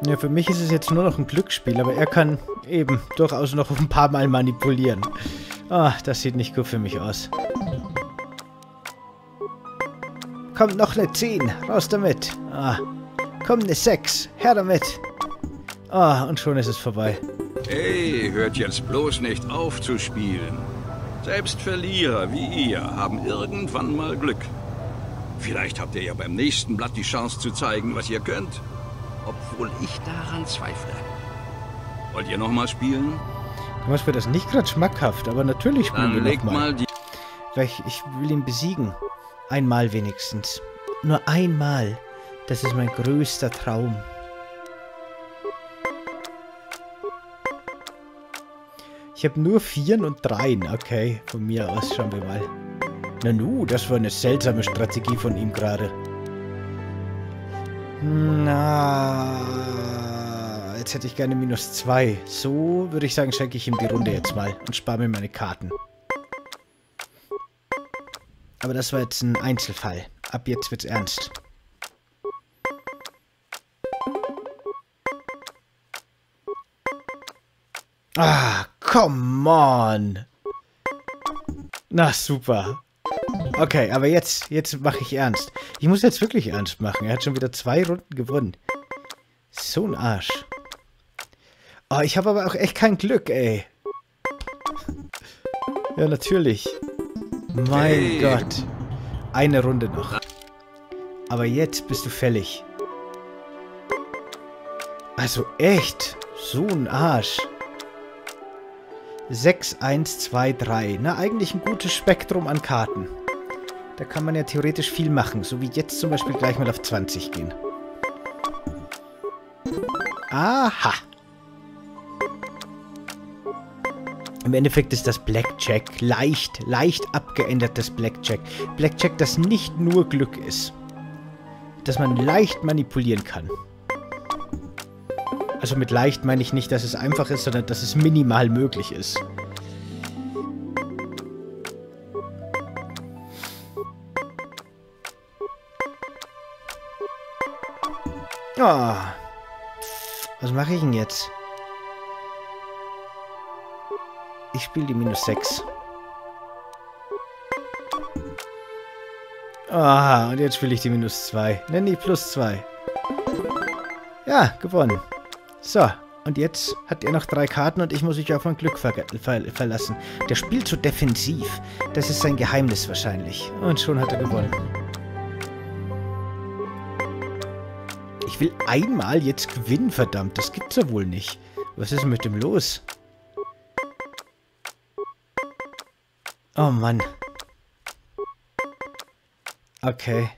Ja, für mich ist es jetzt nur noch ein Glücksspiel, aber er kann eben durchaus noch ein paar Mal manipulieren. Ah, das sieht nicht gut für mich aus. Kommt noch eine 10. Raus damit. Ah. Komm, eine 6. Her damit. Ah, und schon ist es vorbei. Hey, hört jetzt bloß nicht auf zu spielen. Selbst Verlierer wie ihr haben irgendwann mal Glück. Vielleicht habt ihr ja beim nächsten Blatt die Chance zu zeigen, was ihr könnt. Obwohl ich daran zweifle. Wollt ihr nochmal spielen? Machst mir das nicht gerade schmackhaft, aber natürlich spielen Dann wir nochmal. Mal die ich will ihn besiegen. Einmal wenigstens. Nur einmal. Das ist mein größter Traum. Ich habe nur Vieren und Dreien. Okay, von mir aus schauen wir mal. Nanu, das war eine seltsame Strategie von ihm gerade. Na, jetzt hätte ich gerne minus zwei. So würde ich sagen, schenke ich ihm die Runde jetzt mal und spare mir meine Karten. Aber das war jetzt ein Einzelfall. Ab jetzt wird's ernst. Ah, come on. Na, super. Okay, aber jetzt, jetzt mache ich ernst. Ich muss jetzt wirklich ernst machen. Er hat schon wieder zwei Runden gewonnen. So ein Arsch. Oh, ich habe aber auch echt kein Glück, ey. Ja, natürlich. Mein hey. Gott. Eine Runde noch. Aber jetzt bist du fällig. Also echt. So ein Arsch. 6, 1, 2, 3. Na, eigentlich ein gutes Spektrum an Karten. Da kann man ja theoretisch viel machen. So wie jetzt zum Beispiel gleich mal auf 20 gehen. Aha. Im Endeffekt ist das Blackjack leicht, leicht abgeändertes Blackjack. Blackjack, das nicht nur Glück ist. Das man leicht manipulieren kann. Also mit leicht meine ich nicht, dass es einfach ist, sondern dass es minimal möglich ist. Oh. Was mache ich denn jetzt? Ich spiele die minus 6. Ah, und jetzt spiele ich die minus 2. Nenn die plus 2. Ja, gewonnen. So, und jetzt hat er noch drei Karten und ich muss mich auf mein Glück ver ver verlassen. Der spielt so defensiv. Das ist sein Geheimnis wahrscheinlich. Und schon hat er gewonnen. Ich will einmal jetzt gewinnen, verdammt. Das gibt's ja wohl nicht. Was ist mit dem los? Oh Mann. Okay.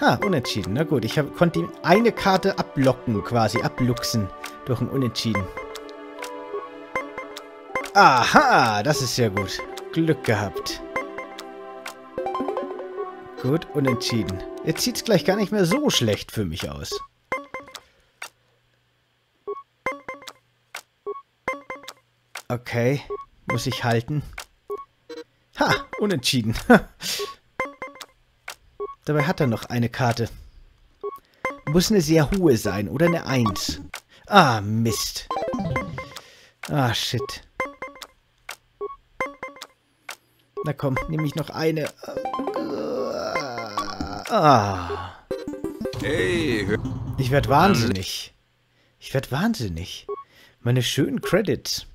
Ha, unentschieden. Na gut, ich hab, konnte ihm eine Karte ablocken, quasi, abluchsen durch ein Unentschieden. Aha, das ist sehr gut. Glück gehabt. Gut, unentschieden. Jetzt sieht es gleich gar nicht mehr so schlecht für mich aus. Okay, muss ich halten. Ha, unentschieden. Dabei hat er noch eine Karte. Muss eine sehr hohe sein oder eine Eins. Ah, Mist. Ah, shit. Na komm, nehme ich noch eine. Ah. Ich werde wahnsinnig. Ich werde wahnsinnig. Meine schönen Credits.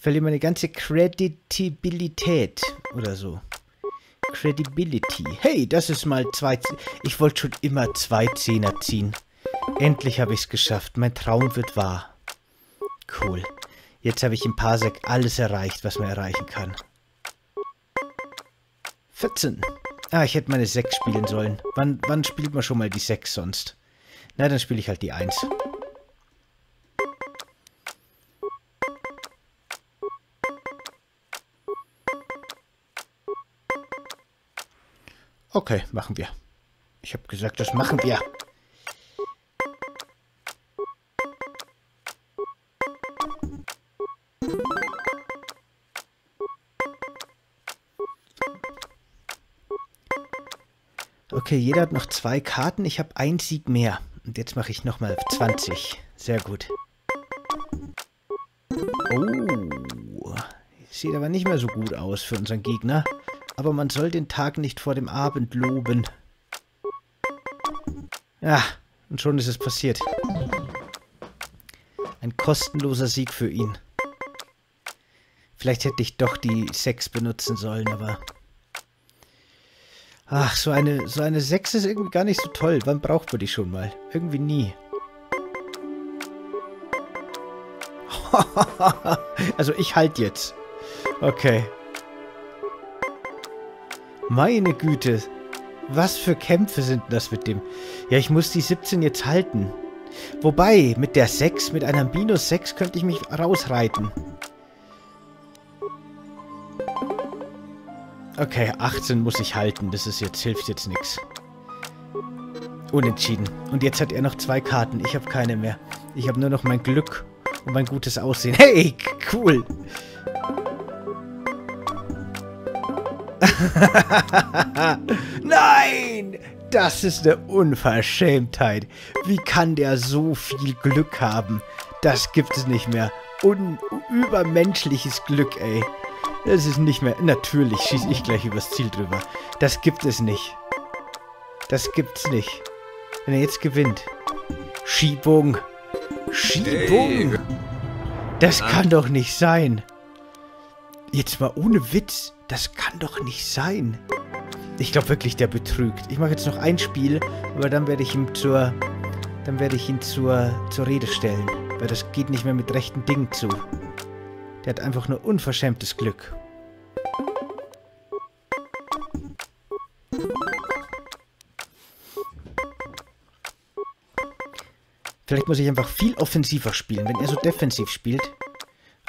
Verliere meine ganze Creditabilität oder so. Credibility. Hey, das ist mal zwei... Ich wollte schon immer zwei Zehner ziehen. Endlich habe ich es geschafft. Mein Traum wird wahr. Cool. Jetzt habe ich im Parsec alles erreicht, was man erreichen kann. 14. Ah, ich hätte meine 6 spielen sollen. Wann, wann spielt man schon mal die 6 sonst? Na, dann spiele ich halt die 1. Okay, machen wir. Ich habe gesagt, das machen wir. Okay, jeder hat noch zwei Karten. Ich habe einen Sieg mehr. Und jetzt mache ich nochmal 20. Sehr gut. Oh. Sieht aber nicht mehr so gut aus für unseren Gegner aber man soll den Tag nicht vor dem Abend loben. Ja, und schon ist es passiert. Ein kostenloser Sieg für ihn. Vielleicht hätte ich doch die 6 benutzen sollen, aber... Ach, so eine, so eine 6 ist irgendwie gar nicht so toll. Wann braucht man die schon mal? Irgendwie nie. also ich halt jetzt. Okay. Meine Güte. Was für Kämpfe sind das mit dem? Ja, ich muss die 17 jetzt halten. Wobei, mit der 6, mit einer Minus 6 könnte ich mich rausreiten. Okay, 18 muss ich halten. Das ist jetzt, hilft jetzt nichts. Unentschieden. Und jetzt hat er noch zwei Karten. Ich habe keine mehr. Ich habe nur noch mein Glück und mein gutes Aussehen. Hey, cool. Nein! Das ist eine Unverschämtheit. Wie kann der so viel Glück haben? Das gibt es nicht mehr. Un übermenschliches Glück, ey. Das ist nicht mehr... Natürlich schieße ich gleich übers Ziel drüber. Das gibt es nicht. Das gibt's nicht. Wenn er jetzt gewinnt. Schiebung. Schiebung. Das kann doch nicht sein. Jetzt mal ohne Witz. Das kann doch nicht sein. Ich glaube wirklich, der betrügt. Ich mache jetzt noch ein Spiel, aber dann werde ich ihm zur... Dann werde ich ihn zur, zur Rede stellen. Weil das geht nicht mehr mit rechten Dingen zu. Der hat einfach nur unverschämtes Glück. Vielleicht muss ich einfach viel offensiver spielen. Wenn er so defensiv spielt,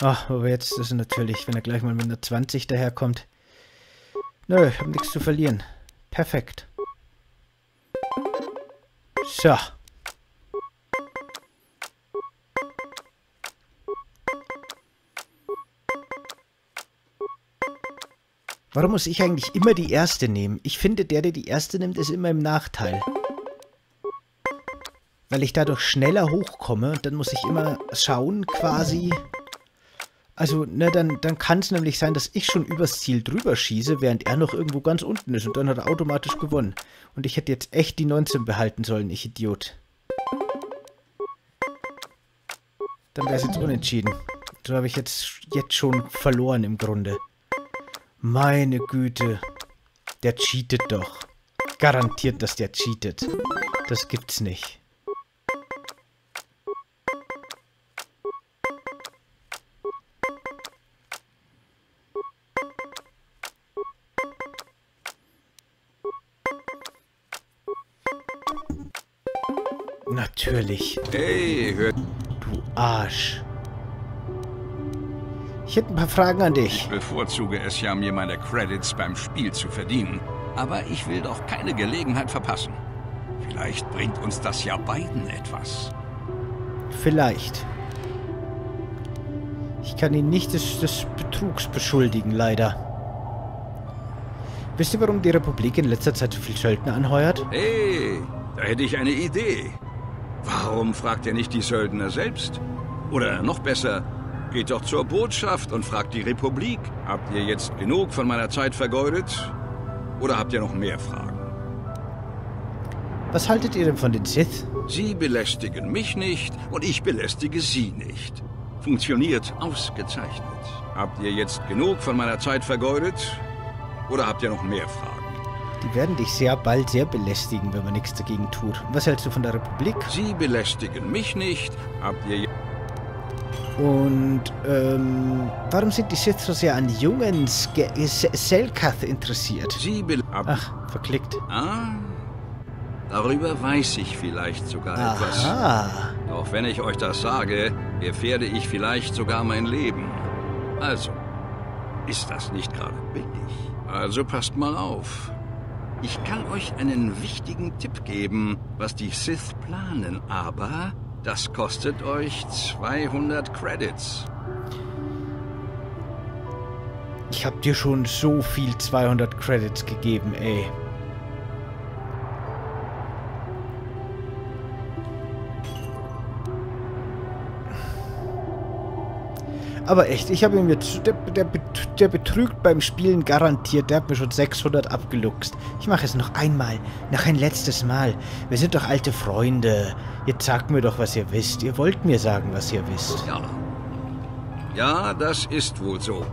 Ach, aber jetzt ist er natürlich, wenn er gleich mal mit einer 20 daherkommt. Nö, ich hab nichts zu verlieren. Perfekt. So. Warum muss ich eigentlich immer die erste nehmen? Ich finde, der, der die erste nimmt, ist immer im Nachteil. Weil ich dadurch schneller hochkomme und dann muss ich immer schauen, quasi, also, ne, dann, dann kann es nämlich sein, dass ich schon übers Ziel drüber schieße, während er noch irgendwo ganz unten ist und dann hat er automatisch gewonnen. Und ich hätte jetzt echt die 19 behalten sollen, ich Idiot. Dann wäre es jetzt unentschieden. So habe ich jetzt, jetzt schon verloren im Grunde. Meine Güte. Der cheatet doch. Garantiert, dass der cheatet. Das gibt's nicht. Natürlich. Hey, hört... Du Arsch. Ich hätte ein paar Fragen an dich. Ich bevorzuge es ja, mir meine Credits beim Spiel zu verdienen. Aber ich will doch keine Gelegenheit verpassen. Vielleicht bringt uns das ja beiden etwas. Vielleicht. Ich kann ihn nicht des, des Betrugs beschuldigen, leider. Wisst ihr, warum die Republik in letzter Zeit so viel Söldner anheuert? Hey, da hätte ich eine Idee. Warum fragt ihr nicht die Söldner selbst? Oder noch besser, geht doch zur Botschaft und fragt die Republik. Habt ihr jetzt genug von meiner Zeit vergeudet? Oder habt ihr noch mehr Fragen? Was haltet ihr denn von den Sith? Sie belästigen mich nicht und ich belästige Sie nicht. Funktioniert ausgezeichnet. Habt ihr jetzt genug von meiner Zeit vergeudet? Oder habt ihr noch mehr Fragen? Die werden dich sehr bald sehr belästigen, wenn man nichts dagegen tut. Was hältst du von der Republik? Sie belästigen mich nicht. Habt ihr... Und, ähm, warum sind die Sith so sehr an jungen Ske Selkath interessiert? Sie Ach, verklickt. Ah, darüber weiß ich vielleicht sogar Aha. etwas. Doch wenn ich euch das sage, gefährde ich vielleicht sogar mein Leben. Also, ist das nicht gerade billig? Also passt mal auf. Ich kann euch einen wichtigen Tipp geben, was die Sith planen, aber das kostet euch 200 Credits. Ich hab dir schon so viel 200 Credits gegeben, ey. Aber echt, ich habe ihm jetzt... Der, der, der betrügt beim Spielen garantiert. Der hat mir schon 600 abgeluchst. Ich mache es noch einmal. Noch ein letztes Mal. Wir sind doch alte Freunde. Jetzt sagt mir doch, was ihr wisst. Ihr wollt mir sagen, was ihr wisst. Ja. Ja, das ist wohl so.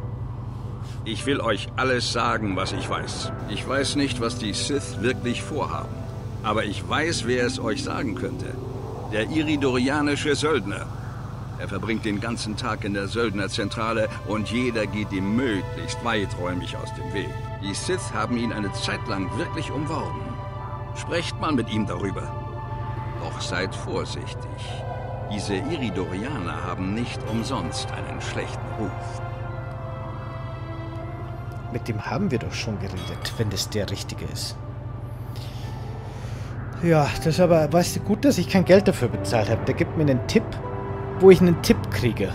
Ich will euch alles sagen, was ich weiß. Ich weiß nicht, was die Sith wirklich vorhaben. Aber ich weiß, wer es euch sagen könnte. Der iridorianische Söldner. Er verbringt den ganzen Tag in der Söldnerzentrale und jeder geht ihm möglichst weiträumig aus dem Weg. Die Sith haben ihn eine Zeit lang wirklich umworben. Sprecht mal mit ihm darüber. Doch seid vorsichtig. Diese Iridorianer haben nicht umsonst einen schlechten Ruf. Mit dem haben wir doch schon geredet, wenn das der Richtige ist. Ja, das ist aber, weißt du, gut, dass ich kein Geld dafür bezahlt habe. Der gibt mir einen Tipp, wo ich einen Tipp kriege.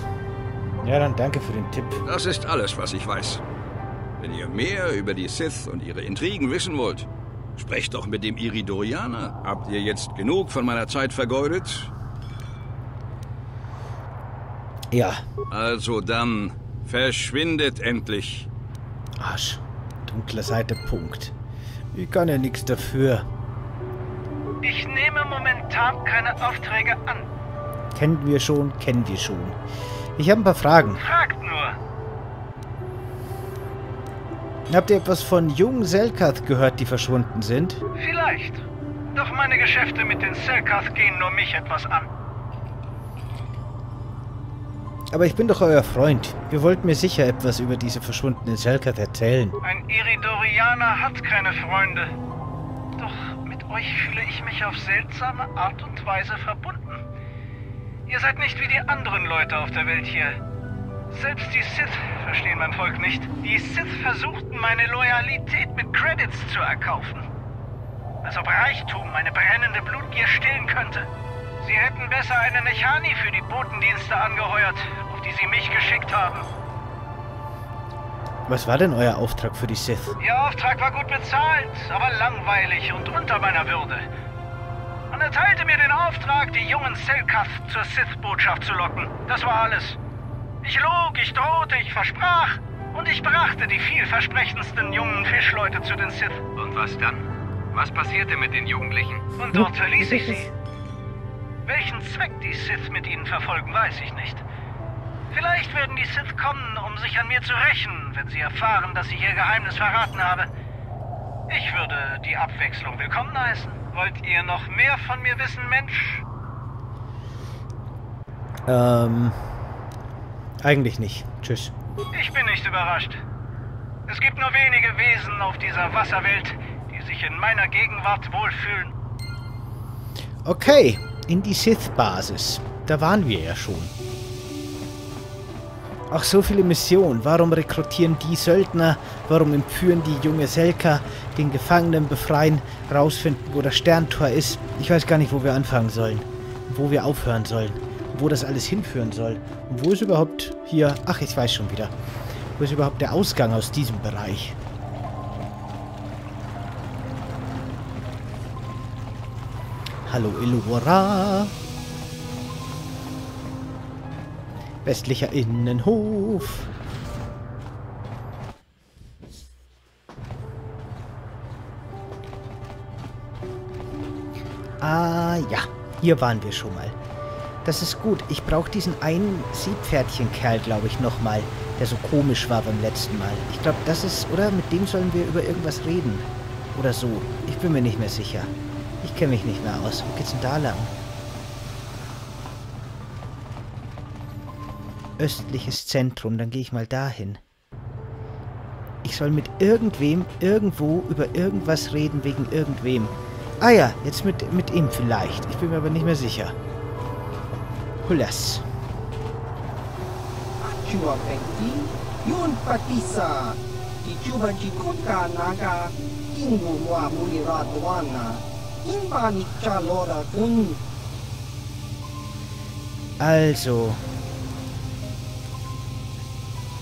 Ja, dann danke für den Tipp. Das ist alles, was ich weiß. Wenn ihr mehr über die Sith und ihre Intrigen wissen wollt, sprecht doch mit dem Iridorianer. Habt ihr jetzt genug von meiner Zeit vergeudet? Ja. Also dann, verschwindet endlich. Arsch. Dunkle Seite, Punkt. Ich kann ja nichts dafür. Ich nehme momentan keine Aufträge an. Kennen wir schon, kennen wir schon. Ich habe ein paar Fragen. Fragt nur. Habt ihr etwas von jungen Selkath gehört, die verschwunden sind? Vielleicht. Doch meine Geschäfte mit den Selkath gehen nur mich etwas an. Aber ich bin doch euer Freund. Ihr wollt mir sicher etwas über diese verschwundenen Selkath erzählen. Ein Iridorianer hat keine Freunde. Doch mit euch fühle ich mich auf seltsame Art und Weise verbunden. Ihr seid nicht wie die anderen Leute auf der Welt hier. Selbst die Sith verstehen mein Volk nicht. Die Sith versuchten meine Loyalität mit Credits zu erkaufen. Als ob Reichtum meine brennende Blutgier stillen könnte. Sie hätten besser eine Mechani für die Botendienste angeheuert, auf die sie mich geschickt haben. Was war denn euer Auftrag für die Sith? Ihr Auftrag war gut bezahlt, aber langweilig und unter meiner Würde. Erteilte mir den Auftrag, die jungen Selkath zur Sith-Botschaft zu locken. Das war alles. Ich log, ich drohte, ich versprach und ich brachte die vielversprechendsten jungen Fischleute zu den Sith. Und was dann? Was passierte mit den Jugendlichen? Und dort verließ ich sie. Welchen Zweck die Sith mit ihnen verfolgen, weiß ich nicht. Vielleicht werden die Sith kommen, um sich an mir zu rächen, wenn sie erfahren, dass ich ihr Geheimnis verraten habe. Ich würde die Abwechslung willkommen heißen. Wollt ihr noch mehr von mir wissen, Mensch? Ähm. Eigentlich nicht. Tschüss. Ich bin nicht überrascht. Es gibt nur wenige Wesen auf dieser Wasserwelt, die sich in meiner Gegenwart wohlfühlen. Okay, In die Sith-Basis. Da waren wir ja schon. Ach, so viele Missionen. Warum rekrutieren die Söldner? Warum entführen die junge Selka? Den Gefangenen befreien? Rausfinden, wo das Sterntor ist? Ich weiß gar nicht, wo wir anfangen sollen. Wo wir aufhören sollen. Wo das alles hinführen soll. Und wo ist überhaupt hier... Ach, ich weiß schon wieder. Wo ist überhaupt der Ausgang aus diesem Bereich? Hallo Illura. Westlicher Innenhof. Ah ja, hier waren wir schon mal. Das ist gut. Ich brauche diesen einen Seepferdchen-Kerl, glaube ich, nochmal, der so komisch war beim letzten Mal. Ich glaube, das ist... Oder mit dem sollen wir über irgendwas reden. Oder so. Ich bin mir nicht mehr sicher. Ich kenne mich nicht mehr aus. Wo geht's denn da lang? Östliches Zentrum. Dann gehe ich mal dahin. Ich soll mit irgendwem irgendwo über irgendwas reden wegen irgendwem. Ah ja, jetzt mit, mit ihm vielleicht. Ich bin mir aber nicht mehr sicher. Hulas.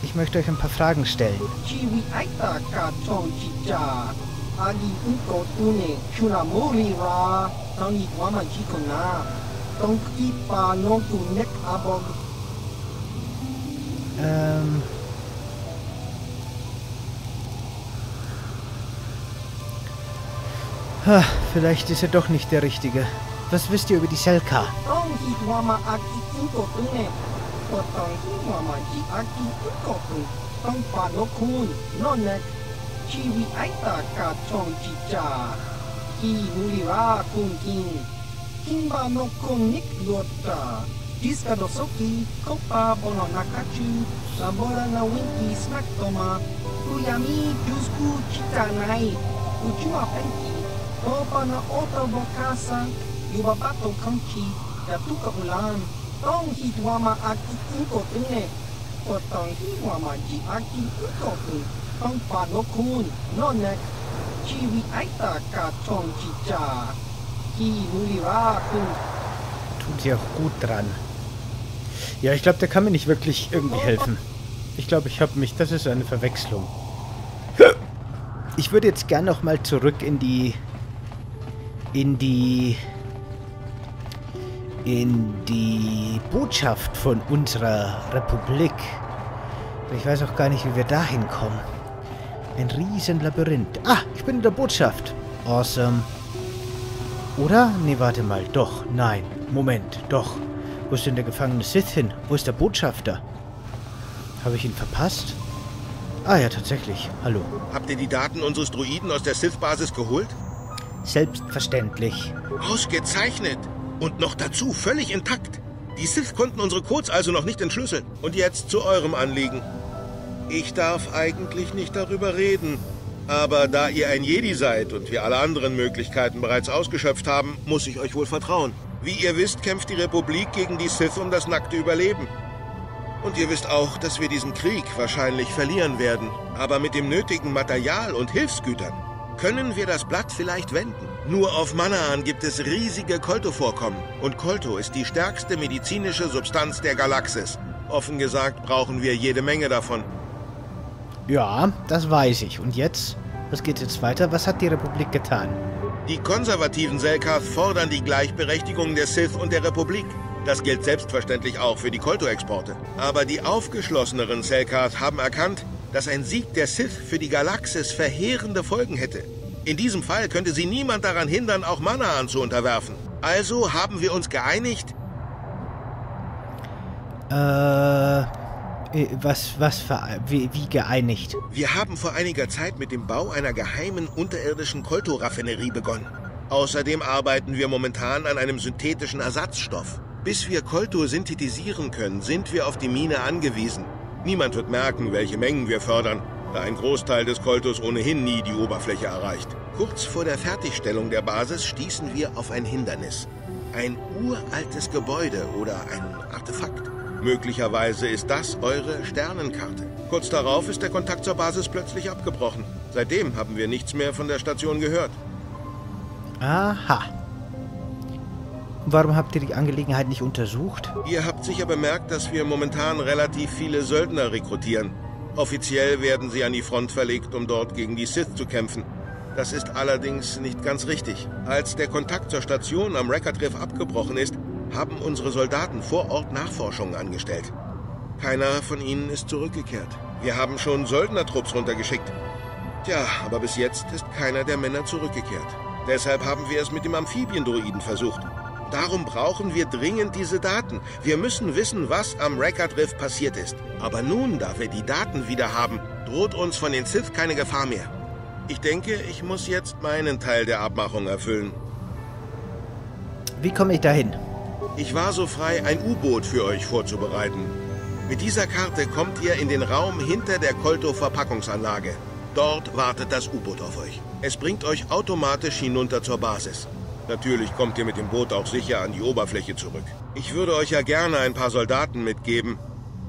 Ich möchte euch ein paar Fragen stellen. Ähm. Ha, vielleicht ist er doch nicht der Richtige. Was wisst ihr über die Selka? とたんひままじあきうこくんต้องปานกคุนนอนเนะชีวิตไอตากาชองจิจากีบุริวาคุงกินกินบานกคงนิกลวดตาดิสกาดสกีก็ปาบอนนักจูลาบอลนาวินกีสนักตมาคุยามีจูสกูจิตาไนอุจุอาเป็นกีก็ปานาโอตบอคาสังยูบาบาตงคังคีแดัทุกะอุลาน Tong Tut ihr auch gut dran. Ja, ich glaube, der kann mir nicht wirklich irgendwie helfen. Ich glaube, ich habe mich... Das ist eine Verwechslung. Ich würde jetzt gern noch mal zurück in die... In die... In die Botschaft von unserer Republik. Ich weiß auch gar nicht, wie wir da hinkommen. Ein riesen Labyrinth. Ah, ich bin in der Botschaft. Awesome. Oder? Nee, warte mal. Doch. Nein. Moment. Doch. Wo ist denn der gefangene Sith hin? Wo ist der Botschafter? Habe ich ihn verpasst? Ah ja, tatsächlich. Hallo. Habt ihr die Daten unseres Druiden aus der Sith-Basis geholt? Selbstverständlich. Ausgezeichnet. Und noch dazu völlig intakt. Die Sith konnten unsere Codes also noch nicht entschlüsseln. Und jetzt zu eurem Anliegen. Ich darf eigentlich nicht darüber reden. Aber da ihr ein Jedi seid und wir alle anderen Möglichkeiten bereits ausgeschöpft haben, muss ich euch wohl vertrauen. Wie ihr wisst, kämpft die Republik gegen die Sith um das nackte Überleben. Und ihr wisst auch, dass wir diesen Krieg wahrscheinlich verlieren werden. Aber mit dem nötigen Material und Hilfsgütern können wir das Blatt vielleicht wenden. Nur auf Manaan gibt es riesige Kolto-Vorkommen. Und Kolto ist die stärkste medizinische Substanz der Galaxis. Offen gesagt brauchen wir jede Menge davon. Ja, das weiß ich. Und jetzt? Was geht jetzt weiter? Was hat die Republik getan? Die konservativen Selkath fordern die Gleichberechtigung der Sith und der Republik. Das gilt selbstverständlich auch für die Kolto-Exporte. Aber die aufgeschlosseneren Selkath haben erkannt, dass ein Sieg der Sith für die Galaxis verheerende Folgen hätte. In diesem Fall könnte sie niemand daran hindern, auch Manaan zu unterwerfen. Also haben wir uns geeinigt, Äh, äh, was, was, wie, wie geeinigt? Wir haben vor einiger Zeit mit dem Bau einer geheimen unterirdischen Kolto-Raffinerie begonnen. Außerdem arbeiten wir momentan an einem synthetischen Ersatzstoff. Bis wir Kolto synthetisieren können, sind wir auf die Mine angewiesen. Niemand wird merken, welche Mengen wir fördern, da ein Großteil des Koltos ohnehin nie die Oberfläche erreicht. Kurz vor der Fertigstellung der Basis stießen wir auf ein Hindernis. Ein uraltes Gebäude oder ein Artefakt. Möglicherweise ist das eure Sternenkarte. Kurz darauf ist der Kontakt zur Basis plötzlich abgebrochen. Seitdem haben wir nichts mehr von der Station gehört. Aha. Warum habt ihr die Angelegenheit nicht untersucht? Ihr habt sicher bemerkt, dass wir momentan relativ viele Söldner rekrutieren. Offiziell werden sie an die Front verlegt, um dort gegen die Sith zu kämpfen. Das ist allerdings nicht ganz richtig. Als der Kontakt zur Station am Reckert-Riff abgebrochen ist, haben unsere Soldaten vor Ort Nachforschungen angestellt. Keiner von ihnen ist zurückgekehrt. Wir haben schon Söldnertrupps runtergeschickt. Tja, aber bis jetzt ist keiner der Männer zurückgekehrt. Deshalb haben wir es mit dem Amphibiendruiden versucht. Darum brauchen wir dringend diese Daten. Wir müssen wissen, was am Record Riff passiert ist. Aber nun, da wir die Daten wieder haben, droht uns von den Sith keine Gefahr mehr. Ich denke, ich muss jetzt meinen Teil der Abmachung erfüllen. Wie komme ich dahin? Ich war so frei, ein U-Boot für euch vorzubereiten. Mit dieser Karte kommt ihr in den Raum hinter der Kolto-Verpackungsanlage. Dort wartet das U-Boot auf euch. Es bringt euch automatisch hinunter zur Basis. Natürlich kommt ihr mit dem Boot auch sicher an die Oberfläche zurück. Ich würde euch ja gerne ein paar Soldaten mitgeben,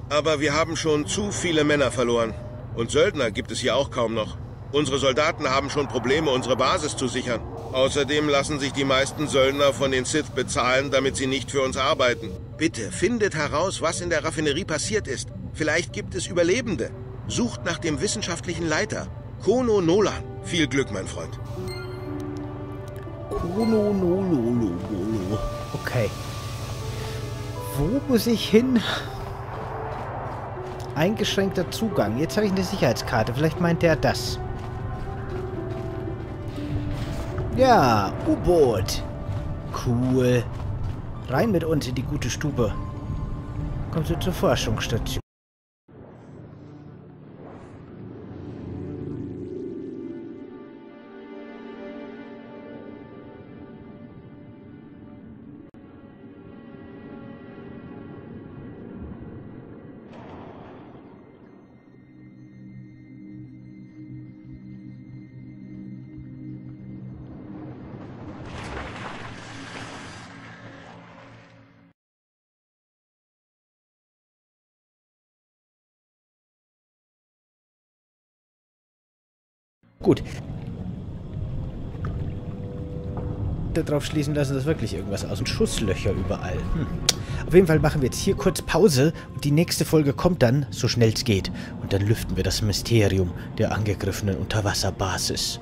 aber wir haben schon zu viele Männer verloren. Und Söldner gibt es hier auch kaum noch. Unsere Soldaten haben schon Probleme, unsere Basis zu sichern. Außerdem lassen sich die meisten Söldner von den Sith bezahlen, damit sie nicht für uns arbeiten. Bitte, findet heraus, was in der Raffinerie passiert ist. Vielleicht gibt es Überlebende. Sucht nach dem wissenschaftlichen Leiter. Kono Nolan. Viel Glück, mein Freund. Kono Nololo. Okay. Wo muss ich hin? Eingeschränkter Zugang. Jetzt habe ich eine Sicherheitskarte. Vielleicht meint der das. Ja, U-Boot. Cool. Rein mit uns in die gute Stube. Kommst du zur Forschungsstation? Gut. Darauf schließen lassen, dass wirklich irgendwas aus. Und Schusslöcher überall. Hm. Auf jeden Fall machen wir jetzt hier kurz Pause und die nächste Folge kommt dann, so schnell es geht. Und dann lüften wir das Mysterium der angegriffenen Unterwasserbasis.